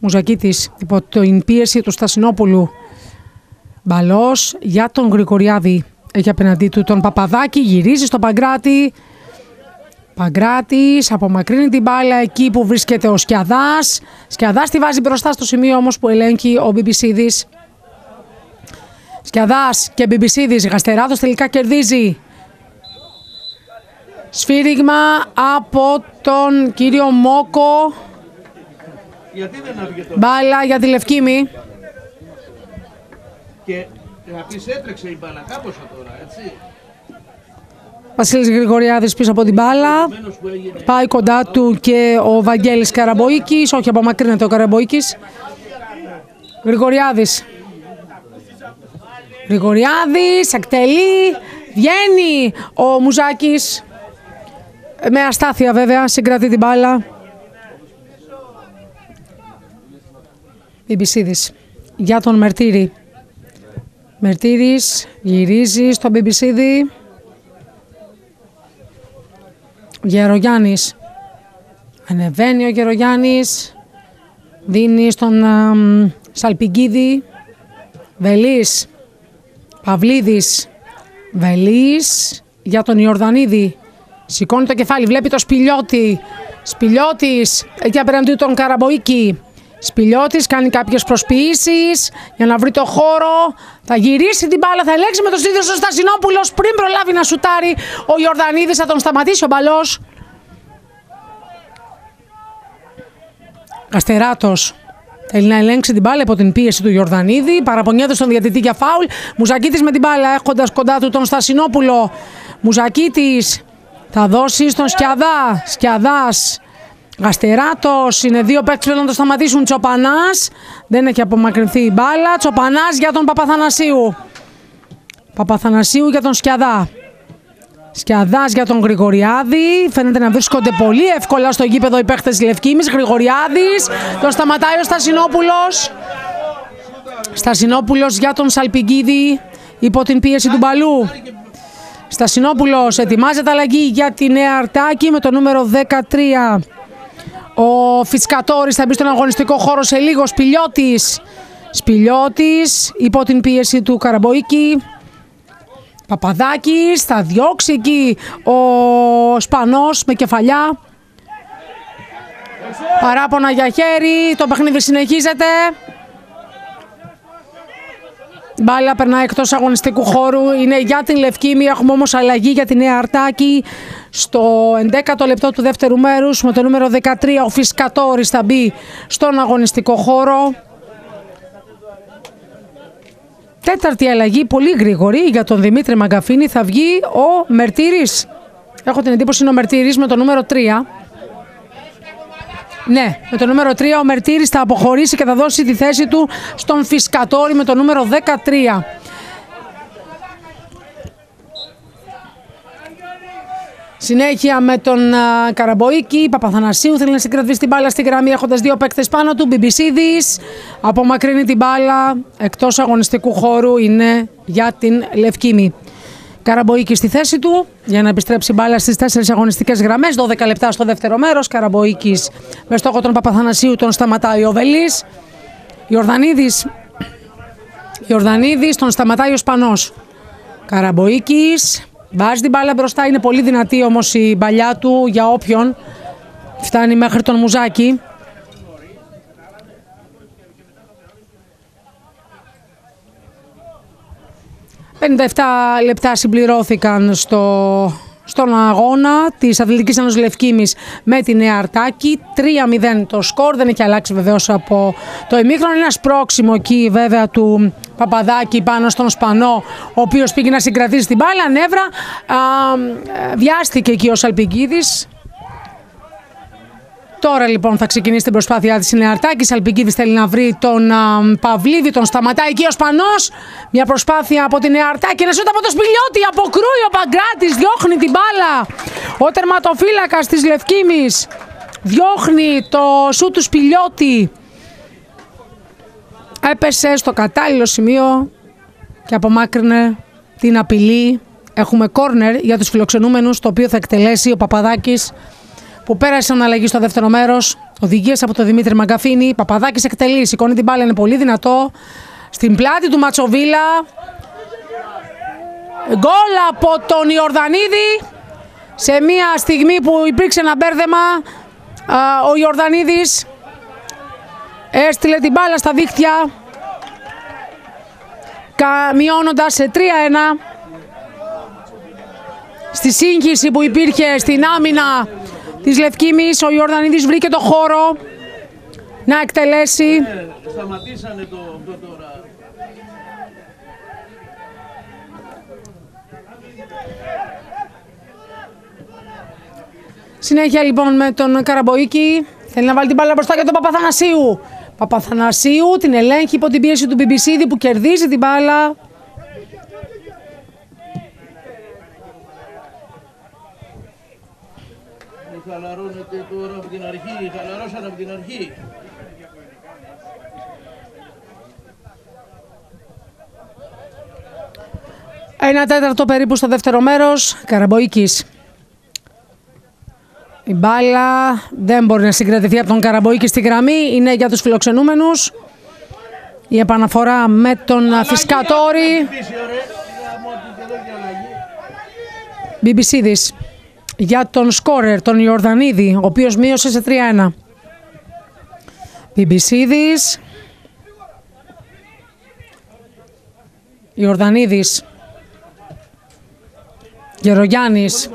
S1: Μουζακίτης υπό την πίεση του Στασινόπουλου. Μπαλός για τον Γρηγοριάδη. Έχει απέναντί του τον Παπαδάκη. Γυρίζει στον Παγκράτη. Παγκράτης απομακρύνει την μπάλα εκεί που βρίσκεται ο Σκιαδάς. Σκιαδάς τη βάζει μπροστά στο σημείο όμως που ελέγχει ο Μπιμπισίδης. Σκιαδάς και Μπιμπισίδης. Γαστεράδος τελικά κερδίζει. Σφύριγμα από τον κύριο Μόκο.
S2: Γιατί δεν έβγε το.
S1: Μπάλα για τη Λευκήμη.
S2: Και να πεις έτρεξε η μπάλα κάπως τώρα, έτσι.
S1: Βασίλης Γρηγοριάδης πίσω από την μπάλα.
S2: Μένος που έγινε.
S1: Πάει κοντά του και ο Βαγγέλης Καραμποίκης. Όχι, απομακρύνεται ο Καραμποίκης. Γρηγοριάδης. Γρηγοριάδης, εκτελεί. Βγαίνει ο Μουζάκης. Με αστάθεια βέβαια, συγκρατεί την μπάλα. Μπιμπισίδης. Για τον Μερτήρη. Μερτήρης γυρίζει στον Μπιμπισίδη. Γερογιάννης. Ανεβαίνει ο Γερογιάννης. Δίνει στον α, μ, Σαλπιγκίδη. Βελής. Παυλίδης. Βελής για τον Ιορδανίδη. Σηκώνει το κεφάλι, βλέπει το Σπηλιώτη. Σπηλιώτης εκεί απέναντι του τον Καραμποίκη. Σπηλιώτης κάνει κάποιες προσποιήσεις για να βρει το χώρο. Θα γυρίσει την μπάλα, θα ελέγξει με το σύνδεσο στο Στασινόπουλος πριν προλάβει να σουτάρει. Ο Ιορδανίδης θα τον σταματήσει ο μπαλός. Καστεράτος θέλει να ελέγξει την μπάλα υπό την πίεση του Ιορδανίδη. Παραπονιέται στον διατητή για φάουλ. Μουζακίτης με την μπάλα έχοντας κοντά του τον Στασινόπουλο. Μουζακίτης θα δώσει στον Σκιαδά. Σκιαδάς. Γαστεράτος. Είναι δύο παίκτες που θέλουν να το σταματήσουν. Τσοπανάς. Δεν έχει απομακρυνθεί η μπάλα. Τσοπανάς για τον Παπαθανασίου. Παπαθανασίου για τον Σκιαδά. Σκιαδάς για τον Γρηγοριάδη. Φαίνεται να βρίσκονται πολύ εύκολα στο γήπεδο οι παίχτες της Λευκήμης. Γρηγοριάδης. Τον σταματάει ο Στασινόπουλος. Στασινόπουλος για τον Σαλπιγκίδη. Υπό την πίεση του Μπαλού. Στασινόπουλος ετοιμάζεται αλλαγή για τη Νέα Αρτάκη με το νούμερο 13. Ο Φισκατόρης θα μπει στον αγωνιστικό χώρο σε λίγος. Σπηλιώτης. Σπηλιώτης υπό την πίεση του Καραμποίκη. Παπαδάκης θα διώξει εκεί ο Σπανός με κεφαλιά. Παράπονα για χέρι. Το παιχνίδι συνεχίζεται. Μπάλα περνάει εκτός αγωνιστικού χώρου. Είναι για την Λευκήμη. Έχουμε όμως αλλαγή για τη Νέα Αρτάκη. Στο 11ο λεπτό του δεύτερου μέρους με το νούμερο 13 ο Φισκατόρης θα μπει στον αγωνιστικό χώρο. Τέταρτη αλλαγή, πολύ γρήγορη για τον Δημήτρη Μαγκαφίνη, θα βγει ο Μερτήρης. Έχω την εντύπωση είναι ο Μερτήρης με το νούμερο 3. Ναι, με το νούμερο 3 ο Μερτήρης θα αποχωρήσει και θα δώσει τη θέση του στον Φισκατόρη με το νούμερο 13. Συνέχεια με τον α, Καραμποίκη, Παπαθανασίου θέλει να συγκρατήσει την μπάλα στη γραμμή έχοντας δύο παίκτες πάνω του, Μπιμπισίδης απομακρύνει την μπάλα εκτός αγωνιστικού χώρου είναι για την Λευκήμη. Καραμποίκη στη θέση του για να επιστρέψει μπάλα στις τέσσερις αγωνιστικές γραμμές, 12 λεπτά στο δεύτερο μέρος, Καραμποίκης με στόχο τον Παπαθανασίου τον σταματάει ο Βελής, Ιορδανίδης, Ιορδανίδης τον σταματάει ο Σπανός. Καραμποίκης Βάζει την μπάλα μπροστά, είναι πολύ δυνατή όμως η μπαλιά του για όποιον φτάνει μέχρι τον Μουζάκη. «57 λεπτά συμπληρώθηκαν στο στον αγώνα της Αθλητικής Ένωσης Λευκήμης με τη Νέα Αρτάκη. 3-0 το σκορ, δεν έχει αλλάξει βεβαίως από το ημίχρονο. Ένας πρόξιμο εκεί βέβαια του Παπαδάκη πάνω στον Σπανό, ο οποίος πήγε να συγκρατήσει την μπάλα. Νεύρα, α, βιάστηκε εκεί ο Σαλπικίδης. Τώρα λοιπόν θα ξεκινήσει την προσπάθειά της η Νεαρτάκη. Αλπικίδη θέλει να βρει τον α, Παυλίδη, τον σταματάει εκεί ο Σπανό. Μια προσπάθεια από την Νεαρτάκη. Ένα σούτ από το σπηλιώτη. Αποκρούει ο Παγκράτης, διώχνει την μπάλα. Ο τερματοφύλακας της Λευκήμης διώχνει το σου του σπηλιώτη. Έπεσε στο κατάλληλο σημείο και απομάκρυνε την απειλή. Έχουμε κόρνερ για τους φιλοξενούμενους, το οποίο θα εκτελέσει ο Παπαδάκης που πέρασε αναλλαγή στο δεύτερο μέρος. Οδηγίες από τον Δημήτρη Μαγκαφίνη. Παπαδάκης εκτελείς. Σηκώνει την μπάλα, είναι πολύ δυνατό. Στην πλάτη του Ματσοβίλα. Γκολ από τον Ιορδανίδη. Σε μια στιγμή που υπήρξε ένα μπέρδεμα, ο Ιορδανίδης έστειλε την μπάλα στα δίχτυα μειώνοντας σε 3-1 στη σύγχυση που υπήρχε στην άμυνα της Λευκήμης. Ο Ιορδανίδης βρήκε το χώρο να εκτελέσει.
S2: Ε, σταματήσανε το αυτό τώρα.
S1: Συνέχεια λοιπόν με τον Καραμποίκη. Θέλει να βάλει την μπάλα μπροστά για τον Παπαθανασίου. Παπαθανασίου την ελέγχει υπό την πίεση του Μπιμπισίδη που κερδίζει την μπάλα.
S2: Χαλαρώνεται τώρα από την αρχή. Χαλαρώσαν από την αρχή.
S1: Ένα τέταρτο περίπου στο δεύτερο μέρος. Καραμποίκης. Η μπάλα δεν μπορεί να συγκρατηθεί από τον Καραμποίκη στη γραμμή. Είναι για τους φιλοξενούμενους. Η επαναφορά με τον Φισκατόρη. Μπιμπισίδης για τον σκόρερ, τον Ιορδανίδη, ο οποίος μείωσε σε 3-1. Μπιμπισίδης. Ιορδανίδης. Γερογιάννης.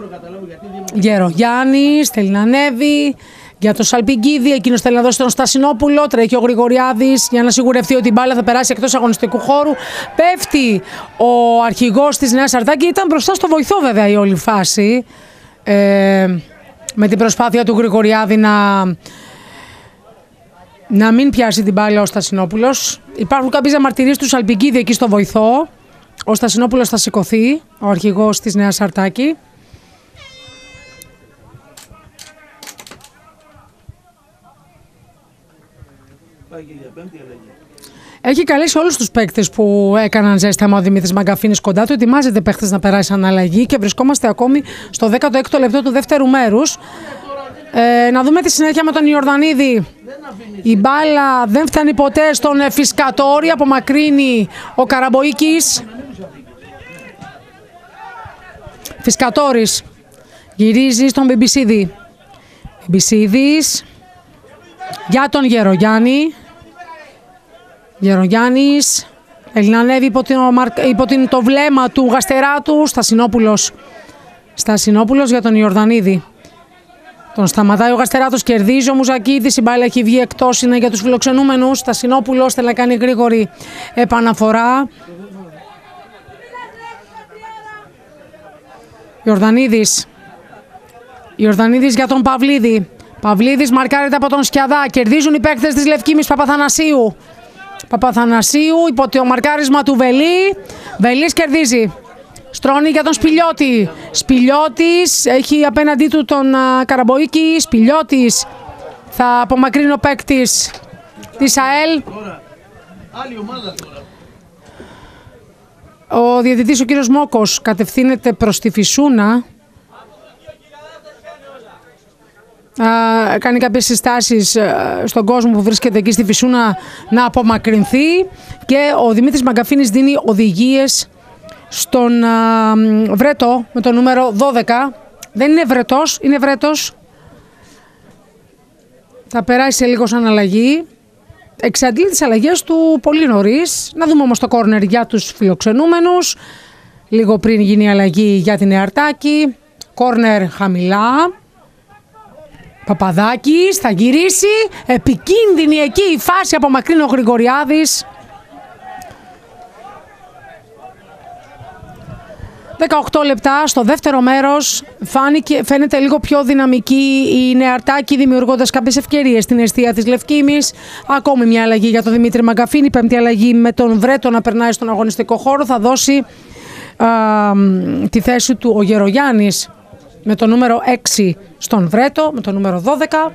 S1: Γερογιάννης, θέλει να ανέβει. Για το Σαλπιγκίδη, εκείνος θέλει να δώσει τον Στασινόπουλο. Τρέχει ο Γρηγοριάδης για να σιγουρευτεί ότι η μπάλα θα περάσει εκτός αγωνιστικού χώρου. Πέφτει ο αρχηγός της Νέας Αρτάκη. Ήταν μπροστά στο βοηθό, βέβαια, η όλη φάση ε, με την προσπάθεια του Γρηγοριάδη να, να μην πιάσει την μπάλα ο Στασινόπουλος. Υπάρχουν κάποιες αμαρτυρίες του Σαλπικίδη εκεί στο βοηθό. Ο Στασινόπουλος θα σηκωθεί, ο αρχηγός της Νέας Αρτάκη. Έχει καλέσει όλους τους παίκτες που έκαναν ζέσταμα ο Δημήτρης Μαγκαφίνης κοντά του. Ετοιμάζεται παίκτε να περάσει αναλλαγή και βρισκόμαστε ακόμη στο 16ο λεπτό του δεύτερου μέρους. Ε, να δούμε τη συνέχεια με τον Ιορδανίδη. Η μπάλα δεν φτάνει ποτέ στον Φισκατόρη. Απομακρύνει ο Καραμποίκης. Φισκατόρης γυρίζει στον Μπιμπισίδη. Μπιμπισίδης για τον Γερογιάννη. Γερογιάννης Ελληνανεύει υπό, την, υπό την, το βλέμμα του Γαστεράτου Στασινόπουλος Στασινόπουλος για τον Ιορδανίδη τον σταματάει ο Γαστεράτος, κερδίζει ο Μουζακίδης, η μπάλα έχει βγει εκτός, είναι για τους φιλοξενούμενους. Στασινόπουλος θέλει να κάνει γρήγορη επαναφορά. Ιορδανίδης. Ιορδανίδης για τον Παυλίδη. Παυλίδης μαρκάρεται από τον Σκιαδά. Κερδίζουν οι παίκτες της Λευκήμης Παπαθανασίου. Παπαθανασίου υπό το μαρκάρισμα του Βελή. Βελής κερδίζει. Στρώνει για τον Σπιλιώτη. Σπιλιώτης έχει απέναντί του τον Καραμποίκη. Σπιλιώτης θα απομακρύνει ο παίκτης της ΑΕΛ. Ο διαιτητής ο κύριος Μόκος κατευθύνεται προς τη Φυσούνα κάνει κάποιες συστάσεις ε, στον κόσμο που βρίσκεται εκεί στη Φυσούνα να απομακρυνθεί και ο Δημήτρης Μαγκαφίνης δίνει οδηγίες στον Βρέτο με το νούμερο 12. Δεν είναι Βρετός, είναι Βρέτος. Θα περάσει σε λίγο σαν αλλαγή. Εξαντλεί τις αλλαγές του πολύ νωρίς. Να δούμε όμως το κόρνερ για τους φιλοξενούμενους. Λίγο πριν γίνει η αλλαγή για την Εαρτάκη. Κόρνερ χαμηλά. Παπαδάκης θα γυρίσει. Επικίνδυνη εκεί η φάση από μακρύνο Γρηγοριάδης. 18 λεπτά στο δεύτερο μέρος φάνηκε, φαίνεται λίγο πιο δυναμική η Νεαρτάκη δημιουργώντας κάποιες ευκαιρίες στην αιστεία της Λευκήμης. Ακόμη μια αλλαγή για τον Δημήτρη Μαγκαφίνη, πέμπτη αλλαγή με τον Βρέτο να περνάει στον αγωνιστικό χώρο. Θα δώσει τη θέση του ο Γερογιάννης με το νούμερο 6 στον Βρέτο, με το νούμερο 12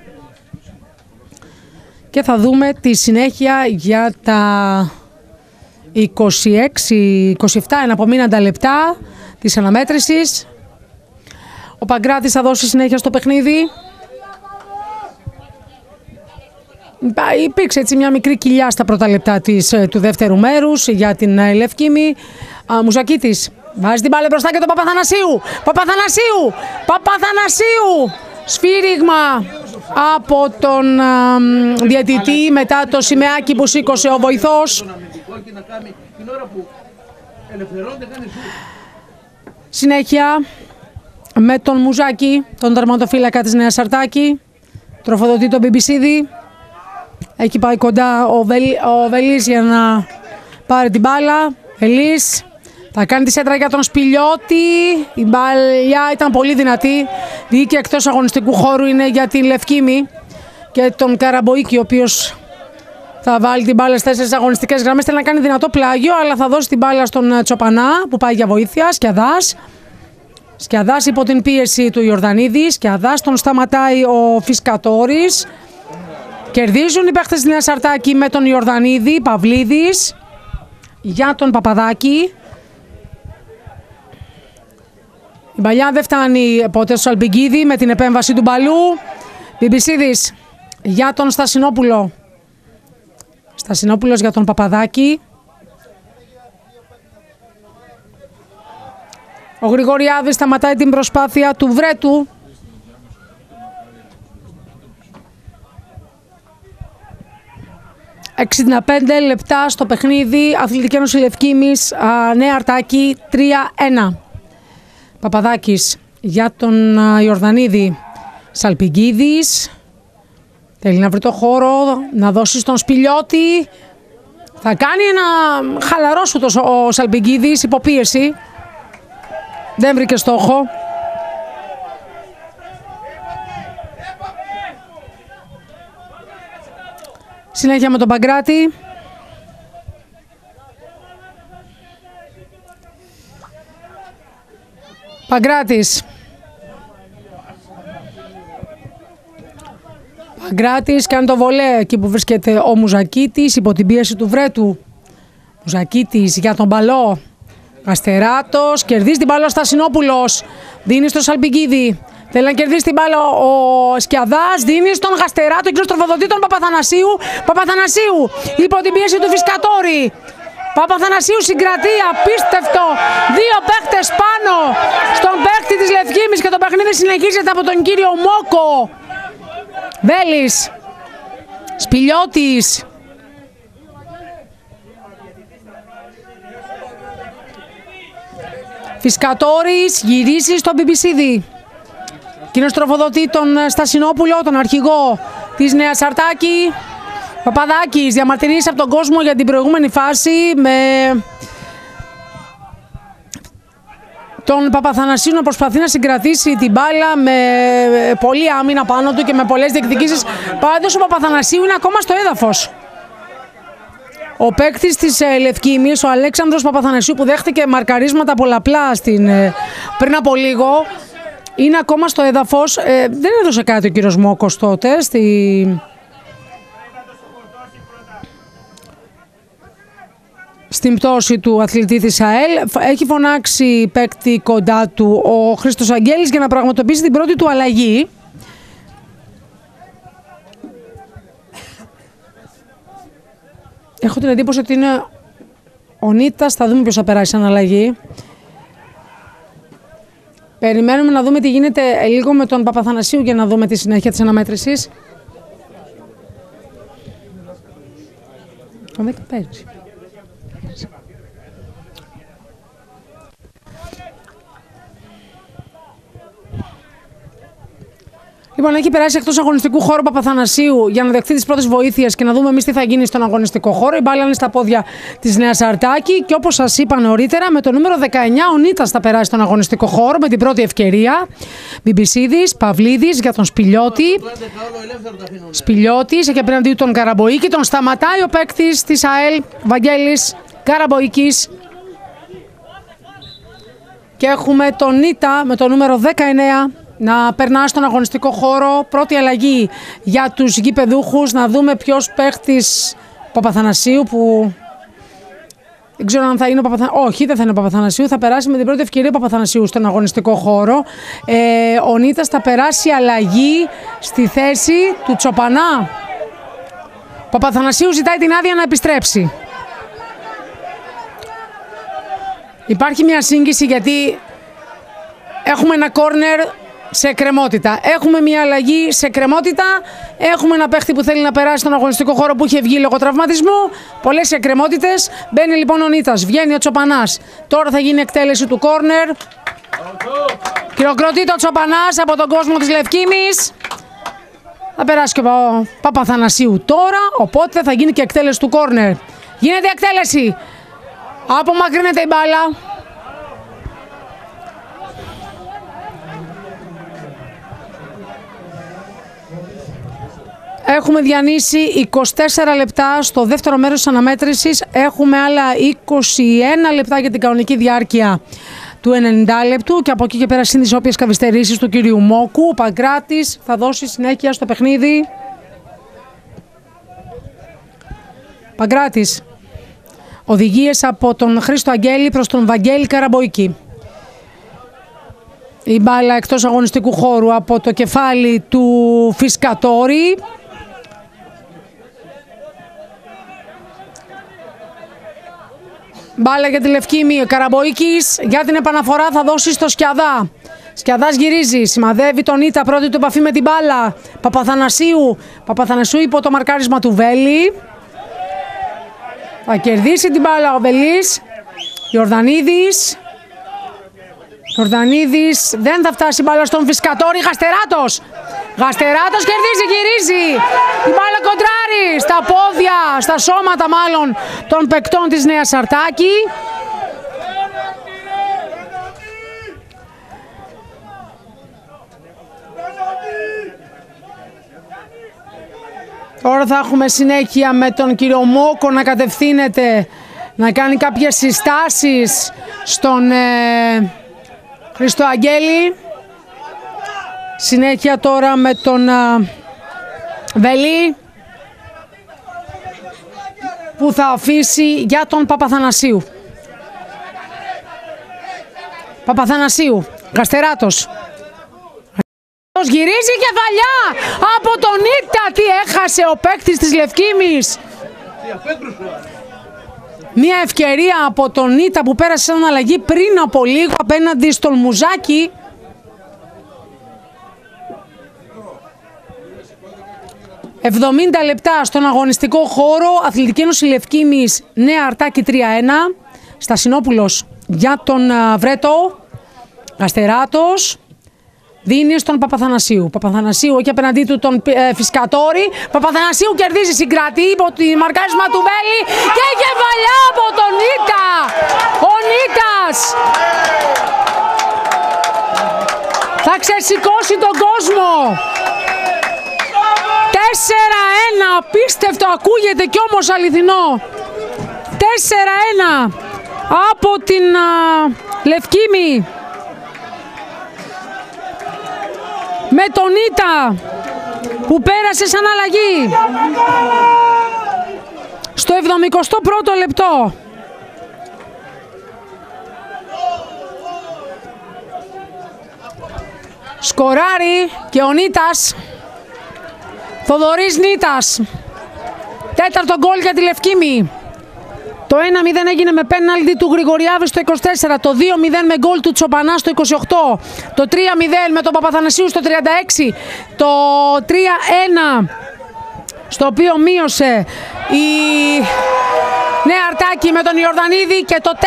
S1: και θα δούμε τη συνέχεια για τα 26-27 εναπομείναντα λεπτά της αναμέτρησης. Ο Παγκράτης θα δώσει συνέχεια στο παιχνίδι. Υπήρξε έτσι μια μικρή κοιλιά στα πρώτα λεπτά της, ε, του δεύτερου μέρους για την ε, Λευκήμη. Μουζακίτης βάζει την μπάλα μπροστά και τον Παπαθανασίου. Παπαθανασίου! Παπαθανασίου! Σφύριγμα από τον διαιτητή μετά το σημαίακι που σήκωσε ο βοηθός. Συνέχεια με τον Μουζάκη, τον τερματοφύλακα της Νέας Σαρτάκη. Τροφοδοτεί τον Μπιμπισίδη. Έχει πάει κοντά ο, Βελ, ο Βελής για να πάρει την μπάλα. Βελής θα κάνει τη σέντρα για τον Σπιλιώτη. Η μπαλιά ήταν πολύ δυνατή. Βγήκε εκτός αγωνιστικού χώρου είναι για την Λευκήμη και τον Καραμποίκη, ο οποίος θα βάλει την μπάλα στις τέσσερις αγωνιστικές γραμμές. Θέλει να κάνει δυνατό πλάγιο, αλλά θα δώσει την μπάλα στον ε, Τσοπανά που πάει για βοήθεια. Σκιαδάς. Σκιαδάς υπό την πίεση του Ιορδανίδη. Σκιαδάς τον σταματάει ο Φισκατόρη. Κερδίζουν οι παίχτες της Νέας Σαρτάκη με τον Ιορδανίδη. Παυλίδης για τον Παπαδάκη. Η παλιά δεν φτάνει ποτέ στο Αλμπιγκίδη με την επέμβαση του Μπαλού. Μπιμπισίδης για τον Στασινόπουλο. Στασινόπουλος για τον Παπαδάκη. Ο Γρηγοριάδης σταματάει την προσπάθεια του Βρέτου. «65 λεπτά στο παιχνίδι Αθλητική Ένωση Λευκήμης Νέα Αρτάκη 3-1 Παπαδάκης για τον Ιορδανίδη Σαλπιγκίδης. Θέλει να βρει το χώρο να δώσει στον Σπιλιώτη θα κάνει ένα χαλαρός σου το ο Σαλπιγκίδης υποπίεση. Δεν βρήκε στόχο. Συνέχεια με τον Παγκράτη Παγκράτης. Παγκράτης κάνει το βολέ εκεί που βρίσκεται ο Μουζακίτης υπό την πίεση του Βρέτου. Μουζακίτης για τον μπαλό. Αστεράτος, κερδίζει την μπάλα ο Στασινόπουλος. Δίνει στο Σαλπικίδη. Θέλει να κερδίσει την μπάλα ο Σκιαδάς. Δίνει στον Γαστεράτο και στον τροφοδοτή τον Παπαθανασίου. Παπαθανασίου υπό την πίεση του Φισκατόρη. Παπαθανασίου συγκρατεί, απίστευτο. Δύο παίχτες πάνω στον παίχτη της Λευκήμης και το παιχνίδι συνεχίζεται από τον κύριο Μόκο. Βέλης. Σπιλιώτη. Φισκατόρης γυρίζει στον BBC. Κοινός τροφοδοτεί τον Στασινόπουλο, τον αρχηγό της Νέας Αρτάκη. Παπαδάκης, διαμαρτυρίες από τον κόσμο για την προηγούμενη φάση με τον Παπαθανασίου να προσπαθεί να συγκρατήσει την μπάλα με πολλή άμυνα πάνω του και με πολλές διεκδικήσεις. Πάντως ο Παπαθανασίου είναι ακόμα στο έδαφος. Ο παίκτης της ε, Λευκήμη, ο Αλέξανδρος Παπαθανασίου, που δέχτηκε μαρκαρίσματα πολλαπλά στην, ε, πριν από λίγο, είναι ακόμα στο έδαφος. Ε, δεν έδωσε κάτι ο κύριος Μόκος τότε στη, στην πτώση του αθλητή της ΑΕΛ. Έχει φωνάξει παίκτη κοντά του ο Χρήστος Αγγέλης για να πραγματοποιήσει την πρώτη του αλλαγή. Έχω την εντύπωση ότι είναι ο Νίτας, θα δούμε ποιος θα περάσει σαν αλλαγή. Περιμένουμε να δούμε τι γίνεται λίγο με τον Παπαθανασίου για να δούμε τη συνέχεια της αναμέτρησης. Ο παίζει. Λοιπόν, έχει περάσει εκτός αγωνιστικού χώρου Παπαθανασίου για να δεχτεί τις πρώτες βοήθειες και να δούμε εμείς τι θα γίνει στον αγωνιστικό χώρο. Η μπάλα είναι στα πόδια της Νέας Αρτάκη και όπως σας είπα νωρίτερα, με το νούμερο 19 ο Νίτας θα περάσει στον αγωνιστικό χώρο με την πρώτη ευκαιρία. Μπιμπισίδης, Παυλίδης για τον Σπιλιώτη. Σπιλιώτη έχει απέναντι τον Καραμποίκη. Τον σταματάει ο παίκτης της ΑΕΛ Βαγγέλης Καραμποίκη. Και έχουμε τον Νίτα με το νούμερο 19 να περνάς στον αγωνιστικό χώρο. Πρώτη αλλαγή για τους γηπεδούχους. Να δούμε ποιος παίχτης Παπαθανασίου που... Δεν ξέρω αν θα είναι ο Παπαθανασίου. Όχι, δεν θα είναι ο Παπαθανασίου. Θα περάσει με την πρώτη ευκαιρία ο Παπαθανασίου στον αγωνιστικό χώρο. Ε, ο Νίτας θα περάσει αλλαγή στη θέση του Τσοπανά. Ο Παπαθανασίου ζητάει την άδεια να επιστρέψει. Υπάρχει μια σύγκριση γιατί έχουμε ένα κόρνερ σε κρεμότητα. Έχουμε μια αλλαγή σε κρεμότητα. Έχουμε ένα παίχτη που θέλει να περάσει στον αγωνιστικό χώρο που είχε βγει λόγω τραυματισμού. Πολλές εκκρεμότητε. Μπαίνει λοιπόν ο Νίτας, βγαίνει ο Τσοπανάς. Τώρα θα γίνει εκτέλεση του κόρνερ. Χειροκροτεί το Τσοπανάς από τον κόσμο της Λευκήμης. Θα περάσει και ο Παπαθανασίου τώρα. Οπότε θα γίνει και εκτέλεση του κόρνερ. Γίνεται εκτέλεση. Απομακρύνεται η μπάλα. Έχουμε διανύσει 24 λεπτά στο δεύτερο μέρος της αναμέτρησης. Έχουμε άλλα 21 λεπτά για την κανονική διάρκεια του 90 λεπτού και από εκεί και πέρα σύν όποιες καθυστερήσεις του κύριου Μόκου. Ο Παγκράτης θα δώσει συνέχεια στο παιχνίδι. Παγκράτης. Οδηγίες από τον Χρήστο Αγγέλη προς τον Βαγγέλη Καραμποϊκή. Η μπάλα εκτός αγωνιστικού χώρου από το κεφάλι του Φισκατόρη. Μπάλα για τη Λευκήμη. Ο Καραμποίκης για την επαναφορά θα δώσει στο Σκιαδά. Σκιαδάς γυρίζει, σημαδεύει τον Ήτα, πρώτη του επαφή με την μπάλα. Παπαθανασίου. Παπαθανασίου υπό το μαρκάρισμα του Βέλη. Θα κερδίσει την μπάλα ο Βελής. Ιορδανίδης. Ιορδανίδης δεν θα φτάσει μπάλα στον Φισκατόρη. Γαστεράτος. Γαστεράτος κερδίζει, γυρίζει. Η μπάλα κοντράρει στα πόδια, στα σώματα μάλλον των παικτών της Νέας Αρτάκη. Τώρα θα έχουμε συνέχεια με τον κύριο Μόκο να κατευθύνεται, να κάνει κάποιες συστάσεις στον ε, Χριστό Αγγέλη. Συνέχεια τώρα με τον α, Βελή που θα αφήσει για τον Παπαθανασίου. Παπαθανασίου, Γαστεράτος. Γυρίζει κεφαλιά από τον Ίτα. Τι έχασε ο παίκτης της Λευκήμης. Μια ευκαιρία από τον Ίτα που πέρασε σαν αλλαγή πριν από λίγο απέναντι στον Μουζάκη. 70 λεπτά στον αγωνιστικό χώρο. Αθλητική Ένωση Λευκήμης Νέα Αρτάκη 3-1 Στασινόπουλος για τον Βρέτο. Γαστεράτος Δίνεις στον Παπαθανασίου. Παπαθανασίου όχι απέναντί του τον ε, Φισκατόρη. Παπαθανασίου κερδίζει συγκρατή υπό τη μαρκάρισμα του Βέλη και κεφαλιά από τον Νίτα. Ο Νίτας θα ξεσηκώσει τον κόσμο. 4-1, απίστευτο ακούγεται κι όμως αληθινό. 4-1 από την α, Λευκήμη. Με τον Ήτα που πέρασε σαν αλλαγή. Στο 71ο λεπτό. Σκοράρει και ο Νίτας Θοδωρής Νίτας. Τέταρτο γκολ για τη Λευκήμη. Το 1-0 έγινε με πέναλτι του Γρηγοριάδη στο 24. Το 2-0 με γκολ του Τσοπανά στο 28. Το 3-0 με τον Παπαθανασίου στο 36. Το 3-1 στο οποίο μείωσε η Νέα Αρτάκη με τον Ιορδανίδη και το 4-1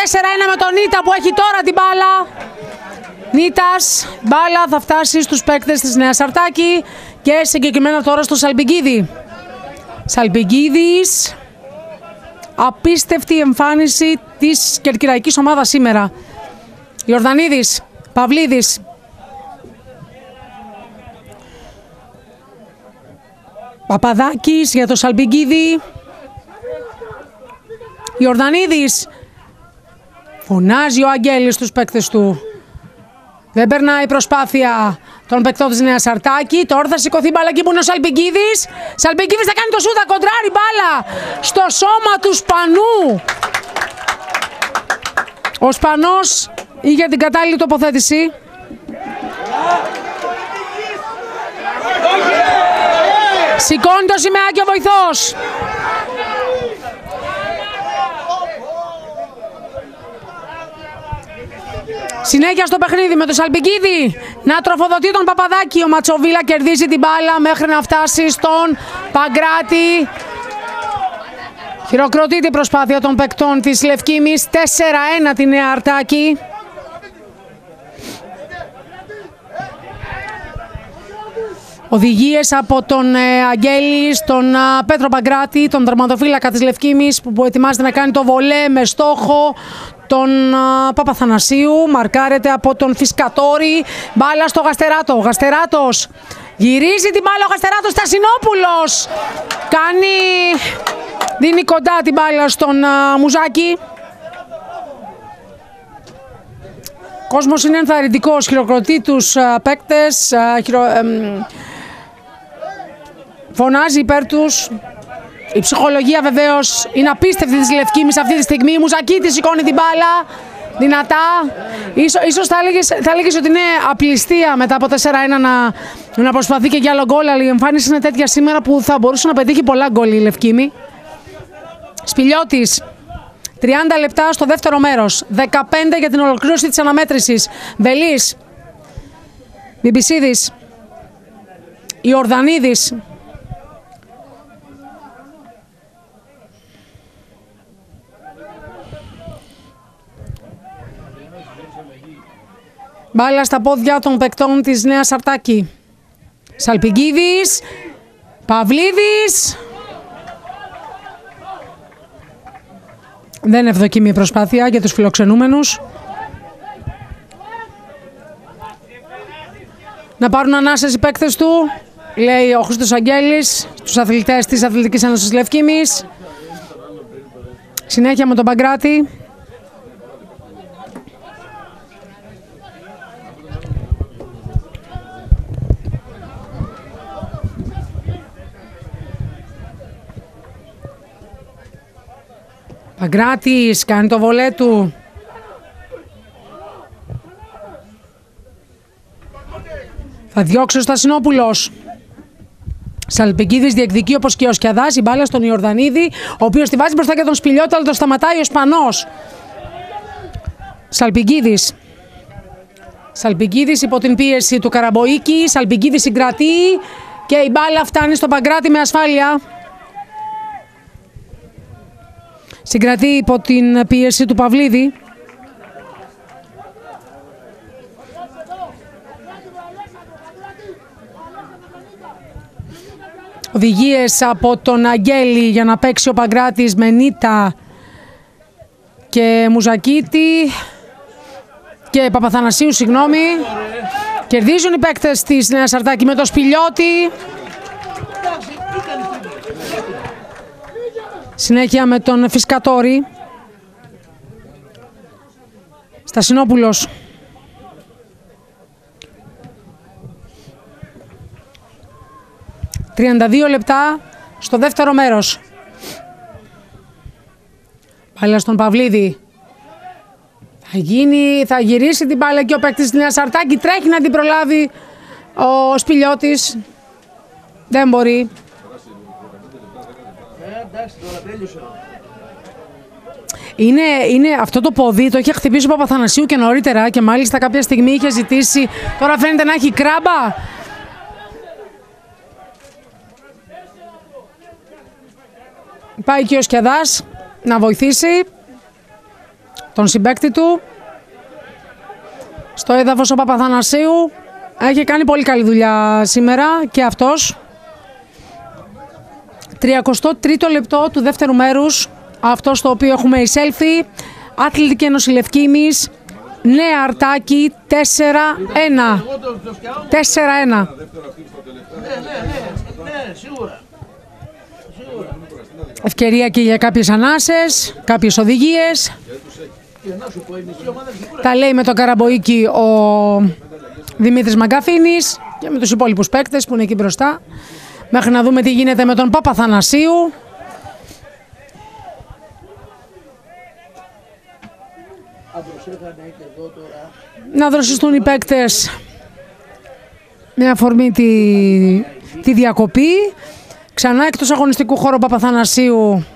S1: με τον Νίτα που έχει τώρα την μπάλα. Νίτας, μπάλα θα φτάσει στους παίκτες της Νέας Αρτάκη και συγκεκριμένα τώρα στο Σαλπιγκίδη. Σαλπιγκίδης, απίστευτη εμφάνιση της κερκυραϊκής ομάδας σήμερα. Ιορδανίδης, Παυλίδης. Παπαδάκης για το Σαλπιγκίδη. Ιορδανίδης. Φωνάζει ο Αγγέλης στους παίκτες του. Δεν περνάει η προσπάθεια των παικτών της Νέας Αρτάκη. Τώρα θα σηκωθεί μπάλα εκεί που είναι ο Σαλπιγκίδης. Σαλπιγκίδης θα κάνει το σούδα, κοντράρει μπάλα στο σώμα του Σπανού. Ο Σπανός είχε την κατάλληλη τοποθέτηση. Σηκώνει το σημαίακι ο βοηθός. Συνέχεια στο παιχνίδι με το Σαλπικίδη να τροφοδοτεί τον Παπαδάκη. Ο Ματσοβίλα κερδίζει την μπάλα μέχρι να φτάσει στον Παγκράτη. Χειροκροτεί την προσπάθεια των παικτών της Λευκήμης. 4-1 τη Νέα Αρτάκη. Οδηγίες από τον ε, Αγγέλη, τον ε, Πέτρο Παγκράτη, τον δραματοφύλακα της Λευκήμης που ετοιμάζεται να κάνει το βολέ με στόχο τον Παπαθανασίου. Μαρκάρεται από τον Φισκατόρη. Μπάλα στο Γαστεράτο. Γαστεράτος γυρίζει την μπάλα ο Γαστεράτος Στασινόπουλος. Κάνει... Δίνει κοντά την μπάλα στον Μουζάκη. Κόσμος είναι ενθαρρυντικός, χειροκροτεί τους παίκτες, χειρο... φωνάζει υπέρ τους, η ψυχολογία βεβαίως είναι απίστευτη της Λευκήμης αυτή τη στιγμή. Η Μουζακίτη σηκώνει την μπάλα. Δυνατά. Ίσως, ίσως θα, έλεγες, θα έλεγες ότι είναι απληστία μετά από 4-1 να, να προσπαθεί και για άλλο γκολ, αλλά η εμφάνιση είναι τέτοια σήμερα που θα μπορούσε να πετύχει πολλά γκολ η Λευκήμη. Σπηλιώτης, 30 λεπτά στο δεύτερο μέρος, 15 για την ολοκλήρωση της αναμέτρησης. Βελής, Μπιμπισίδης, Ιορδανίδης, Μπάλα στα πόδια των παικτών της Νέας Αρτάκη. Σαλπιγκίδης, Παυλίδης. Δεν ευδοκίμη η προσπάθεια για τους φιλοξενούμενους. Να πάρουν ανάσες οι παίκτες του, λέει ο Χρήστος Αγγέλης, τους αθλητές της Αθλητικής Ένωσης Λευκήμης. Συνέχεια με τον Παγκράτη. Παγκράτης κάνει το βολέ του. Θα διώξει ο Στασινόπουλος. Σαλπικίδης διεκδικεί όπως και ο Σκιαδάς η μπάλα στον Ιορδανίδη ο οποίος τη βάζει μπροστά και τον Σπηλιώτα αλλά το σταματάει ο Σπανός. Σαλπικίδης. Σαλπικίδης υπό την πίεση του Καραμποίκη. Σαλπικίδης συγκρατεί και η μπάλα φτάνει στον Παγκράτη με ασφάλεια. Συγκρατεί υπό την πίεση του Παυλίδη. Οδηγίες από τον Αγγέλη για να παίξει ο Παγκράτης με Νίτα και Μουζακίτη και Παπαθανασίου, συγγνώμη. Κερδίζουν οι παίκτες της Νέας Αρτάκη με το Σπηλιώτη. Συνέχεια με τον Φισκατόρη. Στασινόπουλος. «32 λεπτά στο δεύτερο μέρος. Πάλι στον Παυλίδη. Θα, γίνει, θα γυρίσει την μπάλα και ο παίκτης της Νέας Αρτάκη τρέχει να την προλάβει ο Σπηλιώτης. Δεν μπορεί εντάξει, τώρα τέλειωσε. Είναι, είναι αυτό το πόδι, το είχε χτυπήσει ο Παπαθανασίου και νωρίτερα και μάλιστα κάποια στιγμή είχε ζητήσει. Τώρα φαίνεται να έχει κράμπα. Πάει και ο Σκιαδάς να βοηθήσει τον συμπέκτη του. Στο έδαφος ο Παπαθανασίου έχει κάνει πολύ καλή δουλειά σήμερα και αυτός. 33ο λεπτό του δεύτερου μέρους, αυτό στο οποίο έχουμε εισέλθει. Αθλητική Ένωση Λευκήμης, Νέα Αρτάκη, 4-1. 4-1.
S2: Ναι, ναι, ναι, σίγουρα.
S1: Ευκαιρία και για κάποιες ανάσες, κάποιες οδηγίες.
S2: Και να σου πω, η μισή ομάδα έχει κουράσει.
S1: Τα λέει με τον Καραμποίκη ο Δημήτρης Μαγκαφίνης και με τους υπόλοιπους παίκτες που είναι εκεί μπροστά. Μέχρι να δούμε τι γίνεται με τον Παπαθανασίου.
S2: Αν προσέχανε και εδώ τώρα.
S1: Να δροσιστούν οι παίκτες με αφορμή τη, τη διακοπή. Ξανά εκτός αγωνιστικού χώρου ο Παπαθανασίου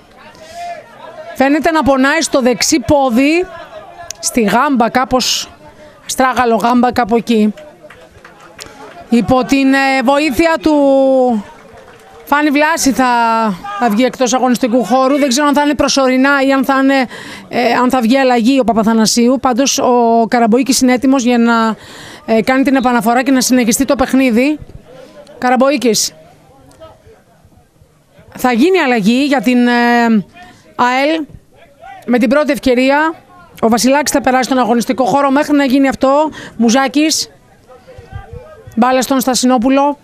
S1: φαίνεται να πονάει στο δεξί πόδι, στη γάμπα κάπως, στράγαλο γάμπα κάπου εκεί. Υπό την ε, βοήθεια του Φάνη Βλάση θα, θα βγει εκτός αγωνιστικού χώρου. Δεν ξέρω αν θα είναι προσωρινά ή αν θα, είναι, ε, αν θα βγει αλλαγή ο Παπαθανασίου. Πάντως ο Καραμποίκης είναι έτοιμος για να ε, κάνει την επαναφορά και να συνεχιστεί το παιχνίδι. Καραμποίκης. Θα γίνει αλλαγή για την ε, ΑΕΛ με την πρώτη ευκαιρία. Ο Βασιλάκης θα περάσει στον αγωνιστικό χώρο μέχρι να γίνει αυτό. Μουζάκης. Μπάλα στον Στασινόπουλο.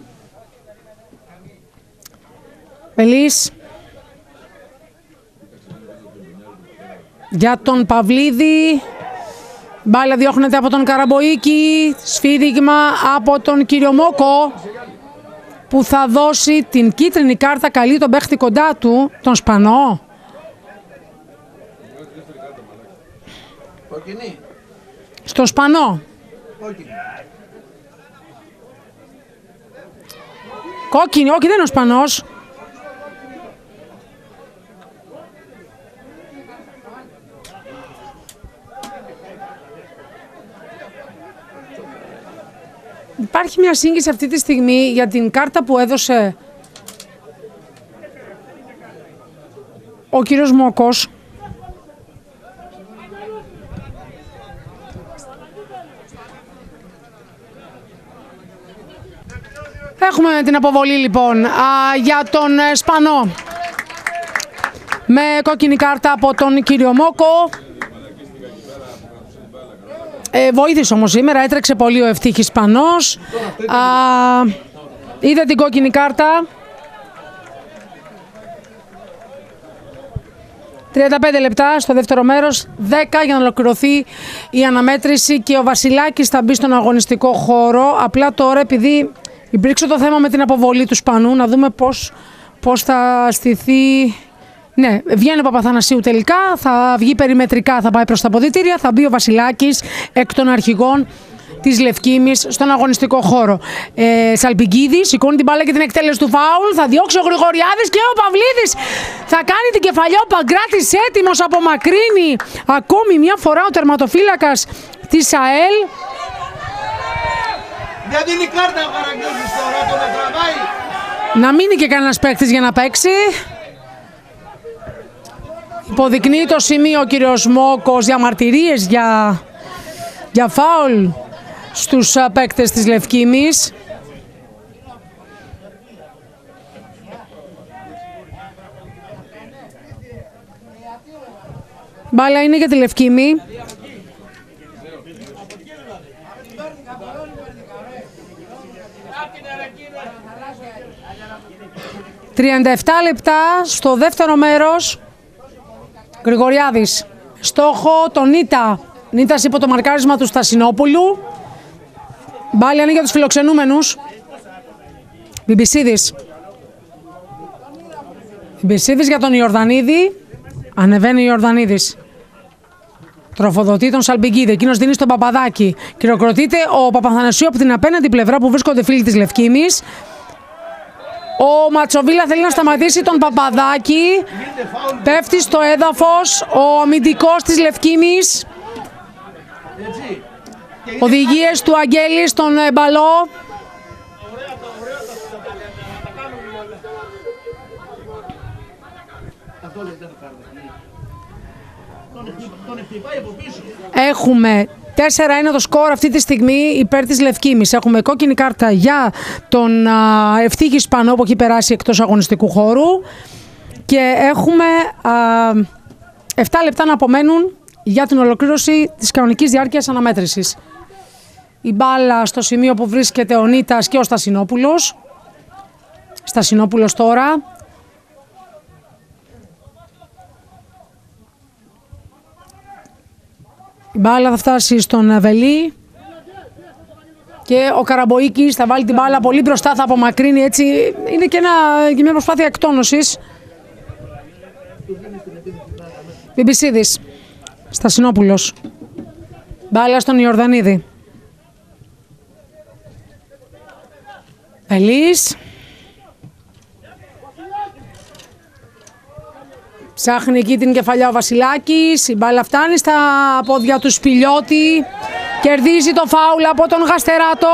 S1: Πελής. Για τον Παυλίδη. Μπάλα διώχνεται από τον Καραμποίκη. Σφύριγμα από τον κύριο Μόκο που θα δώσει την κίτρινη κάρτα καλή τον παίχτη κοντά του, τον Σπανό.
S2: Κοκκινή.
S1: Στο Σπανό.
S2: Κόκκινη.
S1: Κόκκινη, όχι δεν είναι ο Σπανός. Υπάρχει μια σύγχυση αυτή τη στιγμή για την κάρτα που έδωσε ο κύριος Μόκος. Έχουμε την αποβολή λοιπόν α, για τον ε, Σπανό. Με κόκκινη κάρτα από τον κύριο Μόκο. Ε, βοήθησε όμως σήμερα, έτρεξε πολύ ο ευτύχης Σπανός. Α, είδε την κόκκινη κάρτα. 35 λεπτά στο δεύτερο μέρος, 10 για να ολοκληρωθεί η αναμέτρηση και ο Βασιλάκης θα μπει στον αγωνιστικό χώρο. Απλά τώρα επειδή υπήρξε το θέμα με την αποβολή του Σπανού, να δούμε πώς, πώς θα στηθεί... Ναι, βγαίνει ο Παπαθανασίου τελικά, θα βγει περιμετρικά, θα πάει προς τα ποδητήρια, θα μπει ο Βασιλάκης εκ των αρχηγών της Λευκήμης στον αγωνιστικό χώρο. Ε, Σαλπιγκίδη σηκώνει την μπάλα και την εκτέλεση του φάουλ. Θα διώξει ο Γρηγοριάδης και ο Παυλίδης θα κάνει την κεφαλιά. Ο Παγκράτης έτοιμος απομακρύνει ακόμη μια φορά ο τερματοφύλακας της ΑΕΛ.
S2: Δεν δίνει κάρτα ο Καραγκιόζης τώρα, τον τραβάει.
S1: Να μείνει και κανένας παίκτης για να παίξει. Υποδεικνύει το σημείο ο κύριος Μόκος διαμαρτυρίες για, για φάουλ στους α, παίκτες της Λευκήμης. Μπάλα είναι για τη Λευκήμη. «37 λεπτά στο δεύτερο μέρος Γρηγοριάδης. Στόχο τον Νίτα. Νίτας υπό το μαρκάρισμα του Στασινόπουλου. Μπάλια είναι για τους φιλοξενούμενους. Μπιμπισίδης. Μπιμπισίδης για τον Ιορδανίδη. Ανεβαίνει ο Ιορδανίδης. Τροφοδοτεί τον Σαλμπιγκίδη. Εκείνος δίνει στον Παπαδάκη. Χειροκροτείται ο Παπαθανασίου από την απέναντι πλευρά που βρίσκονται φίλοι της Λευκήμης. Ο Ματσοβίλα θέλει να σταματήσει τον Παπαδάκη. Πέφτει στο έδαφος ο αμυντικός της Λευκήμης.
S2: Έτσι.
S1: Οδηγίες του Αγγέλη στον ε, μπαλό.
S2: Αυτό δεν ήταν κάρτα. Τον χτυ- Τον χτυπάει από πίσω.
S1: Έχουμε 4-1 το σκορ αυτή τη στιγμή υπέρ της Λευκήμης. Έχουμε κόκκινη κάρτα για τον Ευτύχη Σπανό που έχει περάσει εκτός αγωνιστικού χώρου και έχουμε α, 7 λεπτά να απομένουν για την ολοκλήρωση της κανονικής διάρκειας αναμέτρησης. Η μπάλα στο σημείο που βρίσκεται ο Νίτας και ο Στασινόπουλος. Στασινόπουλος τώρα μπάλα θα φτάσει στον Αβελή. Και ο Καραμποίκη θα βάλει την μπάλα πολύ μπροστά, θα απομακρύνει έτσι. Είναι και, ένα, και μια προσπάθεια εκτόνωσης. Μπιμπισίδη. Στασινόπουλος. Μπάλα στον Ιορδανίδη. Βελής. Ψάχνει εκεί την κεφαλιά ο Βασιλάκης. Η μπάλα φτάνει στα πόδια του Σπιλιώτη. Κερδίζει το φάουλ από τον Γαστεράτο.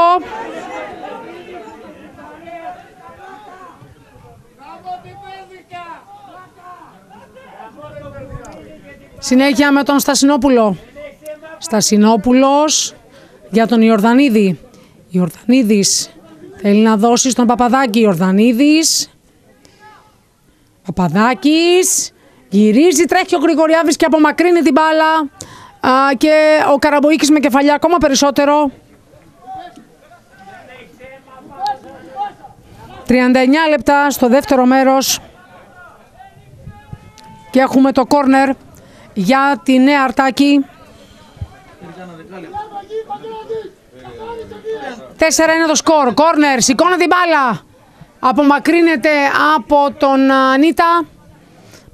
S1: Συνέχεια με τον Στασινόπουλο. Στασινόπουλος για τον Ιορδανίδη. Ιορδανίδης θέλει να δώσει στον Παπαδάκη. Ιορδανίδης. Παπαδάκης. Γυρίζει, τρέχει ο Γρηγοριάδης και απομακρύνει την μπάλα. Α, και ο Καραμποίκης με κεφαλιά ακόμα περισσότερο. 39 λεπτά στο δεύτερο μέρος. Και έχουμε το κόρνερ για τη νέα Αρτάκη. 4 είναι το σκορ. Κόρνερ, σηκώνει την μπάλα. Απομακρύνεται από τον Νίτα.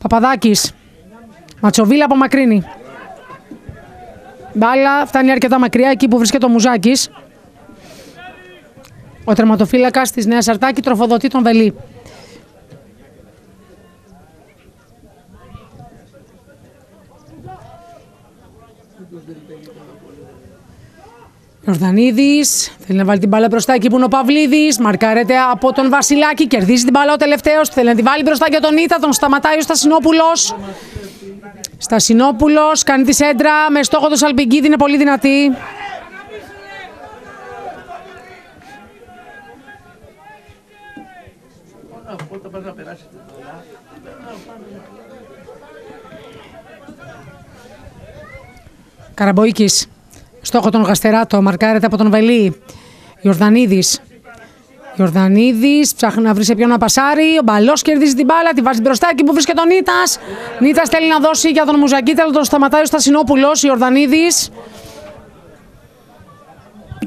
S1: Παπαδάκης. Ματσοβίλα απομακρύνει. Μπάλα φτάνει αρκετά μακριά εκεί που βρίσκεται ο Μουζάκης. Ο τερματοφύλακας της Νέας Αρτάκη τροφοδοτεί τον Βελή. Ιορδανίδη. Θέλει να βάλει την μπάλα μπροστά εκεί που είναι ο Παυλίδης. Μαρκάρεται από τον Βασιλάκη. Κερδίζει την μπάλα ο τελευταίος. Θέλει να την βάλει μπροστά για τον Ήτα. Τον σταματάει ο Στασινόπουλος. Στασινόπουλος κάνει τη σέντρα με στόχο το Σαλπιγκίδη. Είναι πολύ δυνατή. Καραμποϊκής. Στόχο τον Γαστεράτο, μαρκάρεται από τον Βελή. Ιορδανίδης. Ιορδανίδης ψάχνει να βρει σε ποιον να πασάρει. Ο Μπαλός κερδίζει την μπάλα, τη βάζει μπροστά εκεί που βρίσκεται ο Νίτας. Νίτας θέλει να δώσει για τον Μουζακίτα, αλλά τον σταματάει ο Στασινόπουλος. Ιορδανίδης.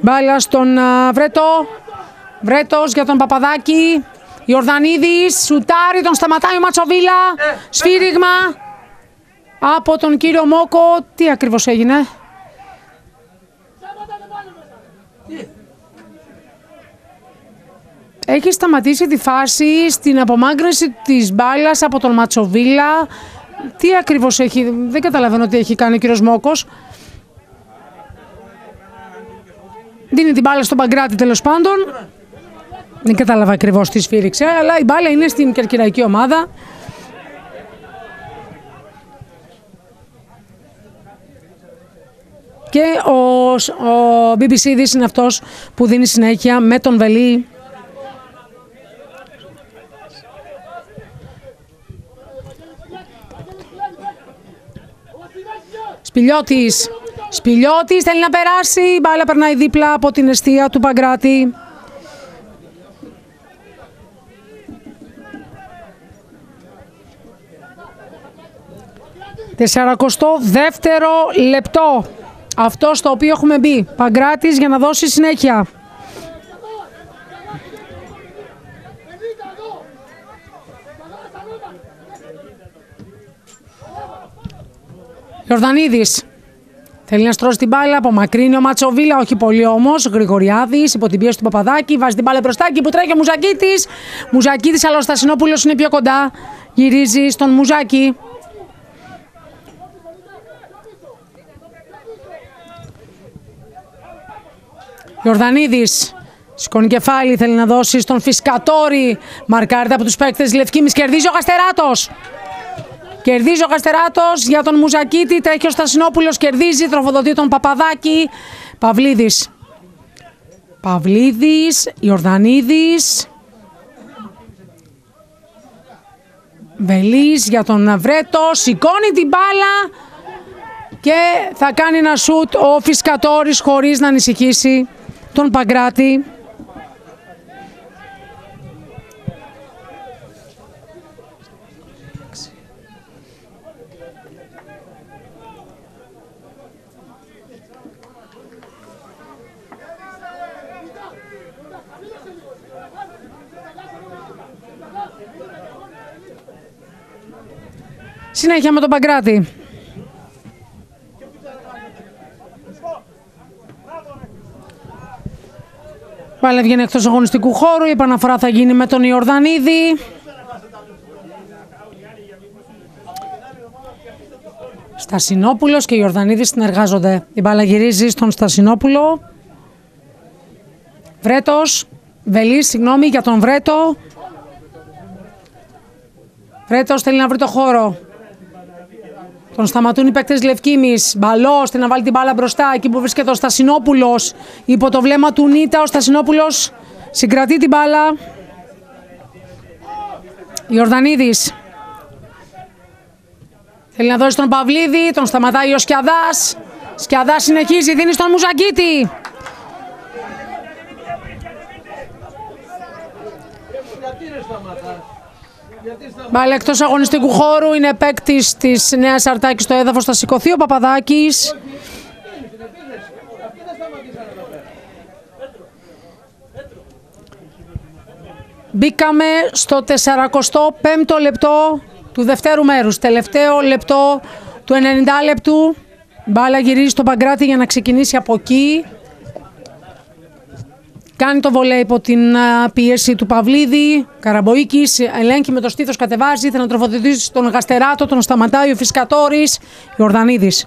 S1: Μπάλα στον Βρέτο. Βρέτος για τον Παπαδάκη. Ιορδανίδης. Σουτάρι, τον σταματάει ο Ματσοβίλα. Σφύριγμα από τον κύριο Μόκο. Τι ακριβώς έγινε; Έχει σταματήσει τη φάση στην απομάκρυνση της μπάλας από τον Ματσοβίλα. Τι ακριβώς έχει, δεν καταλαβαίνω τι έχει κάνει ο κύριος Μόκος. Δίνει την μπάλα στον Παγκράτη τέλος πάντων. Δεν κατάλαβα ακριβώς τι σφύριξε, αλλά η μπάλα είναι στην κερκυραϊκή ομάδα. Και ο, ο BBC είναι αυτός που δίνει συνέχεια με τον Βελή Σπιλιώτης. Σπιλιώτης θέλει να περάσει. Η μπάλα περνάει δίπλα από την αιστεία του Παγκράτη. Τεσσαρακοστό δεύτερο λεπτό. Αυτό στο οποίο έχουμε μπει. Παγκράτης για να δώσει συνέχεια. Ιορδανίδης. Θέλει να στρώσει την μπάλα, απομακρύνει ο Ματσοβίλα, όχι πολύ όμως. Γρηγοριάδης, υπό την πίεση του Παπαδάκη, βάζει την μπάλα μπροστά εκεί που τρέχει ο Μουζακίτης. Μουζακίτης, αλλά ο Στασινόπουλο είναι πιο κοντά. Γυρίζει στον Μουζάκη. Ιορδανίδης. Σηκώνει κεφάλι, θέλει να δώσει στον Φισκατόρη. Μαρκάρεται από τους παίκτες Λευκήμη. Κερδίζει ο Γαστεράτος. Κερδίζει ο Καστεράτος για τον Μουζακίτη. Τρέχει ο Στασινόπουλος, κερδίζει. Τροφοδοτεί τον Παπαδάκη. Παυλίδης. Παυλίδης, Ιορδανίδης. Βελής για τον Βρέτο. Σηκώνει την μπάλα και θα κάνει ένα σουτ ο Φισκατόρης χωρίς να ανησυχήσει τον Παγκράτη. Συνέχεια με τον Παγκράτη. Πάλι βγαίνει εκτός αγωνιστικού χώρου. Η επαναφορά θα γίνει με τον Ιορδανίδη. Στασινόπουλος και Ιορδανίδη συνεργάζονται. Η μπάλα γυρίζει στον Στασινόπουλο. Βρέτος. Βελής, συγγνώμη για τον Βρέτο. Βρέτος θέλει να βρει το χώρο. Τον σταματούν οι παίκτες Λευκήμης. Μπαλός, να βάλει την μπάλα μπροστά. Εκεί που βρίσκεται ο Στασινόπουλος. Υπό το βλέμμα του Νίτα, ο Στασινόπουλος συγκρατεί την μπάλα. Ιορδανίδης. Θέλει να δώσει τον Παυλίδη, τον σταματάει ο Σκιαδάς. Σκιαδάς συνεχίζει, δίνει στον Μουζαγκίτη. Μπάλα εκτός αγωνιστικού χώρου είναι παίκτης της Νέας Αρτάκης στο έδαφος. Θα σηκωθεί ο Παπαδάκης. Μπήκαμε στο 45ο λεπτό του δευτέρου μέρους. Τελευταίο λεπτό του 90 λεπτού. Μπάλα γυρίζει στο Παγκράτη για να ξεκινήσει από εκεί. Κάνει το βολέ υπό την πίεση του Παυλίδη. Καραμποίκη ελέγχει με το στήθος, κατεβάζει. Θέλει να τροφοδοτήσει τον Γαστεράτο, τον σταματάει ο Φισκατόρη. Ιορδανίδης.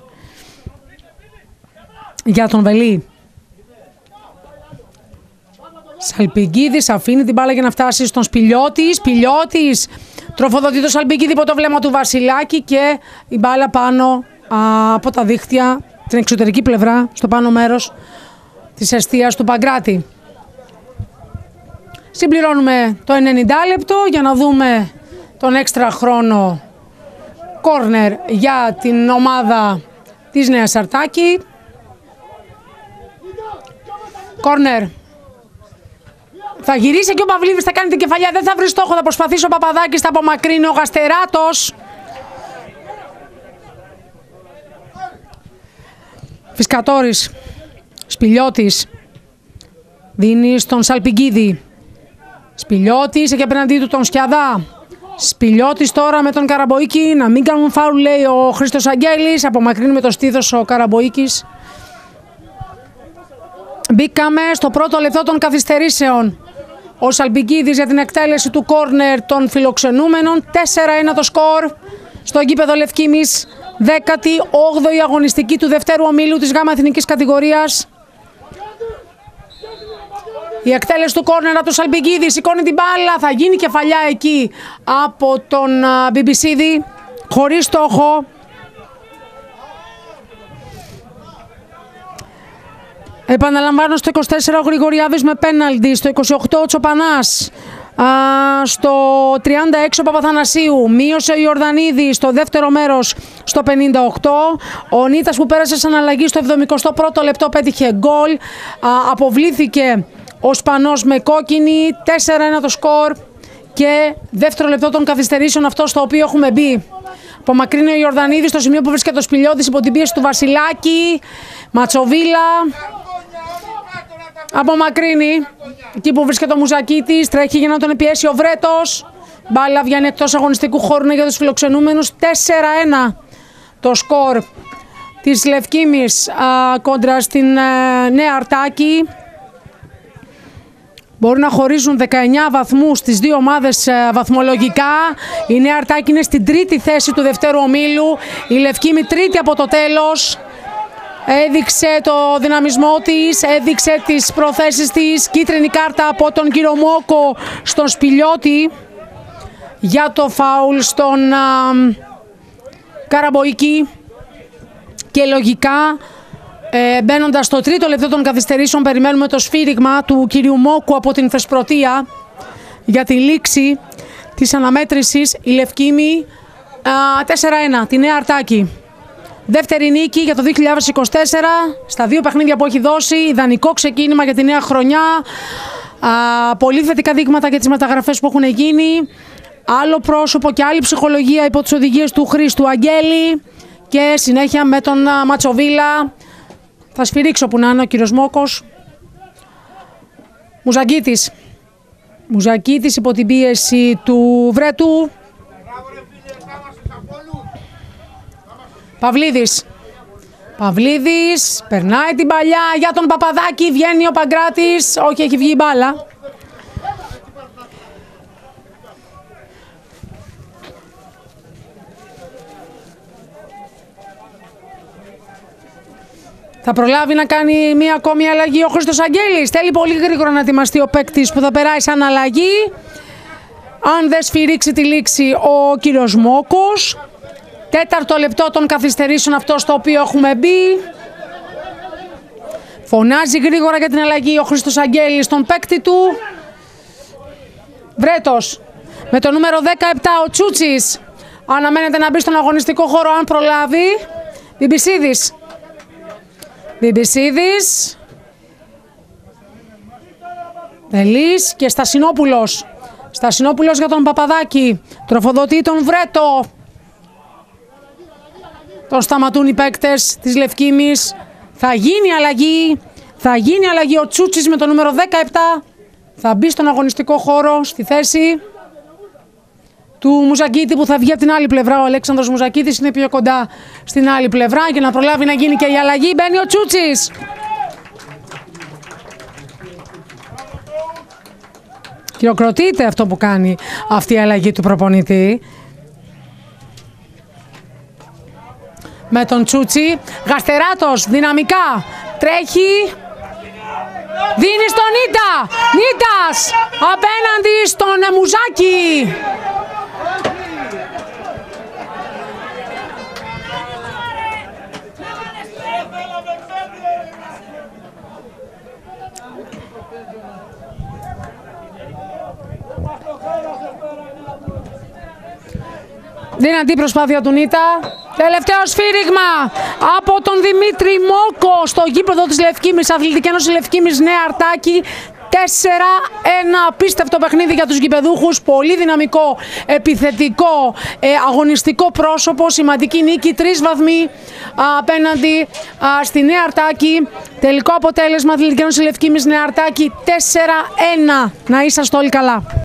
S1: Για τον Βελή. Σαλπιγκίδης αφήνει την μπάλα για να φτάσει στον Σπιλιώτη. Σπιλιώτη τροφοδοτεί το Σαλπιγκίδη υπό το βλέμμα του Βασιλάκη και η μπάλα πάνω από τα δίχτυα, την εξωτερική πλευρά, στο πάνω μέρος της αιστείας του Παγκράτη. Συμπληρώνουμε το 90 λεπτό για να δούμε τον έξτρα χρόνο κόρνερ για την ομάδα της Νέας Αρτάκη. Κόρνερ. Θα γυρίσει και ο Παυλίδης, θα κάνει την κεφαλιά, δεν θα βρει στόχο, θα προσπαθήσει ο Παπαδάκης, θα απομακρύνει ο Γαστεράτος. Φυσκατόρης, Σπηλιώτης, δίνει στον Σαλπιγκίδη. Σπηλιώτης και απέναντί του τον Σκιαδά. Σπηλιώτης τώρα με τον Καραμποίκη. Να μην κάνουν φάουλ, λέει ο Χρήστος Αγγέλης. Απομακρύνει με το στήθος ο Καραμποίκη. Μπήκαμε στο πρώτο λεπτό των καθυστερήσεων. Ο Σαλμπιγκίδη για την εκτέλεση του κόρνερ των φιλοξενούμενων. 4-1 το σκορ στο γήπεδο Λευκήμης. 18η αγωνιστική του δευτέρου ομίλου της ΓΑΜΑ Εθνικής Κατηγορίας. Η εκτέλεση του κόρνερα του Σαλμπιγκίδη σηκώνει την μπάλα. Θα γίνει κεφαλιά εκεί από τον Μπιμπισίδη. Χωρίς στόχο. Επαναλαμβάνω στο 24 ο Γρηγοριάδης με πέναλτι. Στο 28 ο Τσοπανάς. στο 36 ο Παπαθανασίου μείωσε ο Ιορδανίδη στο δεύτερο μέρος στο 58 ο Νίτας που πέρασε σαν αλλαγή στο 71ο λεπτό πέτυχε γκολ αποβλήθηκε ο Σπανός με κόκκινη, 4-1 το σκορ και δεύτερο λεπτό των καθυστερήσεων αυτό στο οποίο έχουμε μπει. Απομακρύνει ο Ιορδανίδης στο σημείο που βρίσκεται ο Σπηλιώτης υπό την πίεση του Βασιλάκη. Ματσοβίλα. Απομακρύνει. Εκεί που βρίσκεται ο Μουζακίτης. Τρέχει για να τον πιέσει ο Βρέτος. Μπάλα βγαίνει εκτός αγωνιστικού χώρου για τους φιλοξενούμενους. 4-1 το σκορ της Λευκήμης κόντρα στην ε, Νέα Αρτάκη. Μπορούν να χωρίζουν 19 βαθμούς στις δύο ομάδες ε, βαθμολογικά. Η Νέα Αρτάκη είναι στην τρίτη θέση του δευτέρου ομίλου. Η Λευκήμη τρίτη από το τέλος. Έδειξε το δυναμισμό της, έδειξε τις προθέσεις της. Κίτρινη κάρτα από τον κύριο Μόκο στον Σπηλιώτη για το φάουλ στον Καραμποϊκή και λογικά ε, μπαίνοντας στο τρίτο λεπτό των καθυστερήσεων περιμένουμε το σφύριγμα του κυρίου Μόκου από την Θεσπρωτεία για τη λήξη της αναμέτρησης η Λευκήμη 4-1, τη Νέα Αρτάκη. Δεύτερη νίκη για το 2024 στα δύο παιχνίδια που έχει δώσει. Ιδανικό ξεκίνημα για τη νέα χρονιά. Α, πολύ θετικά δείγματα για τις μεταγραφές που έχουν γίνει. Άλλο πρόσωπο και άλλη ψυχολογία υπό τις οδηγίες του Χρήστου Αγγέλη. Και συνέχεια με τον Ματσοβίλα. Θα σφυρίξω που να είναι ο κύριος Μόκος. Μουζαγκίτης. Μουζακίτης υπό την πίεση του Βρέτου. Παυλίδης. Παυλίδης, περνάει την παλιά για τον Παπαδάκη, βγαίνει ο Παγκράτης, όχι έχει βγει η μπάλα. Θα προλάβει να κάνει μία ακόμη αλλαγή ο Χρήστος Αγγέλης. Θέλει πολύ γρήγορα να ετοιμαστεί ο παίκτης που θα περάσει σαν αλλαγή. Αν δεν σφυρίξει τη λήξη ο κύριος Μόκος. Τέταρτο λεπτό των καθυστερήσεων αυτό στο οποίο έχουμε μπει. Φωνάζει γρήγορα για την αλλαγή ο Χρήστος Αγγέλης στον παίκτη του. Βρέτος με το νούμερο 17 ο Τσούτσης. Αναμένεται να μπει στον αγωνιστικό χώρο αν προλάβει. Μπιμπισίδης. Μπιμπισίδης. Δελής και Στασινόπουλος. Στασινόπουλος για τον Παπαδάκη. Τροφοδοτεί τον Βρέτο. Τον σταματούν οι παίκτες της Λευκήμης. Θα γίνει αλλαγή. Θα γίνει αλλαγή ο Τσούτσης με το νούμερο 17. Θα μπει στον αγωνιστικό χώρο στη θέση του Μουζακίτη που θα βγει από την άλλη πλευρά. Ο Αλέξανδρος Μουζακίτης είναι πιο κοντά στην άλλη πλευρά για να προλάβει να γίνει και η αλλαγή. Μπαίνει ο Τσούτσης. Χειροκροτείται αυτό που κάνει αυτή η αλλαγή του προπονητή. Με τον Τσούτσι. Γαστεράτος δυναμικά τρέχει. Δίνει στον Νίτα. Νίτας απέναντι στον Μουζάκη. Δυνατή προσπάθεια του Νίτα. Τελευταίο σφύριγμα από τον Δημήτρη Μόκο στο γήπεδο της Λευκήμης, Αθλητική Ένωση Λευκήμης Νέα Αρτάκη. 4-1 απίστευτο παιχνίδι για τους γηπεδούχους, πολύ δυναμικό, επιθετικό, ε, αγωνιστικό πρόσωπο, σημαντική νίκη, τρεις βαθμοί απέναντι α, στη Νέα Αρτάκη. Τελικό αποτέλεσμα Αθλητική Ένωση Λευκήμης Νέα Αρτάκη 4-1. Να είσαστε όλοι καλά.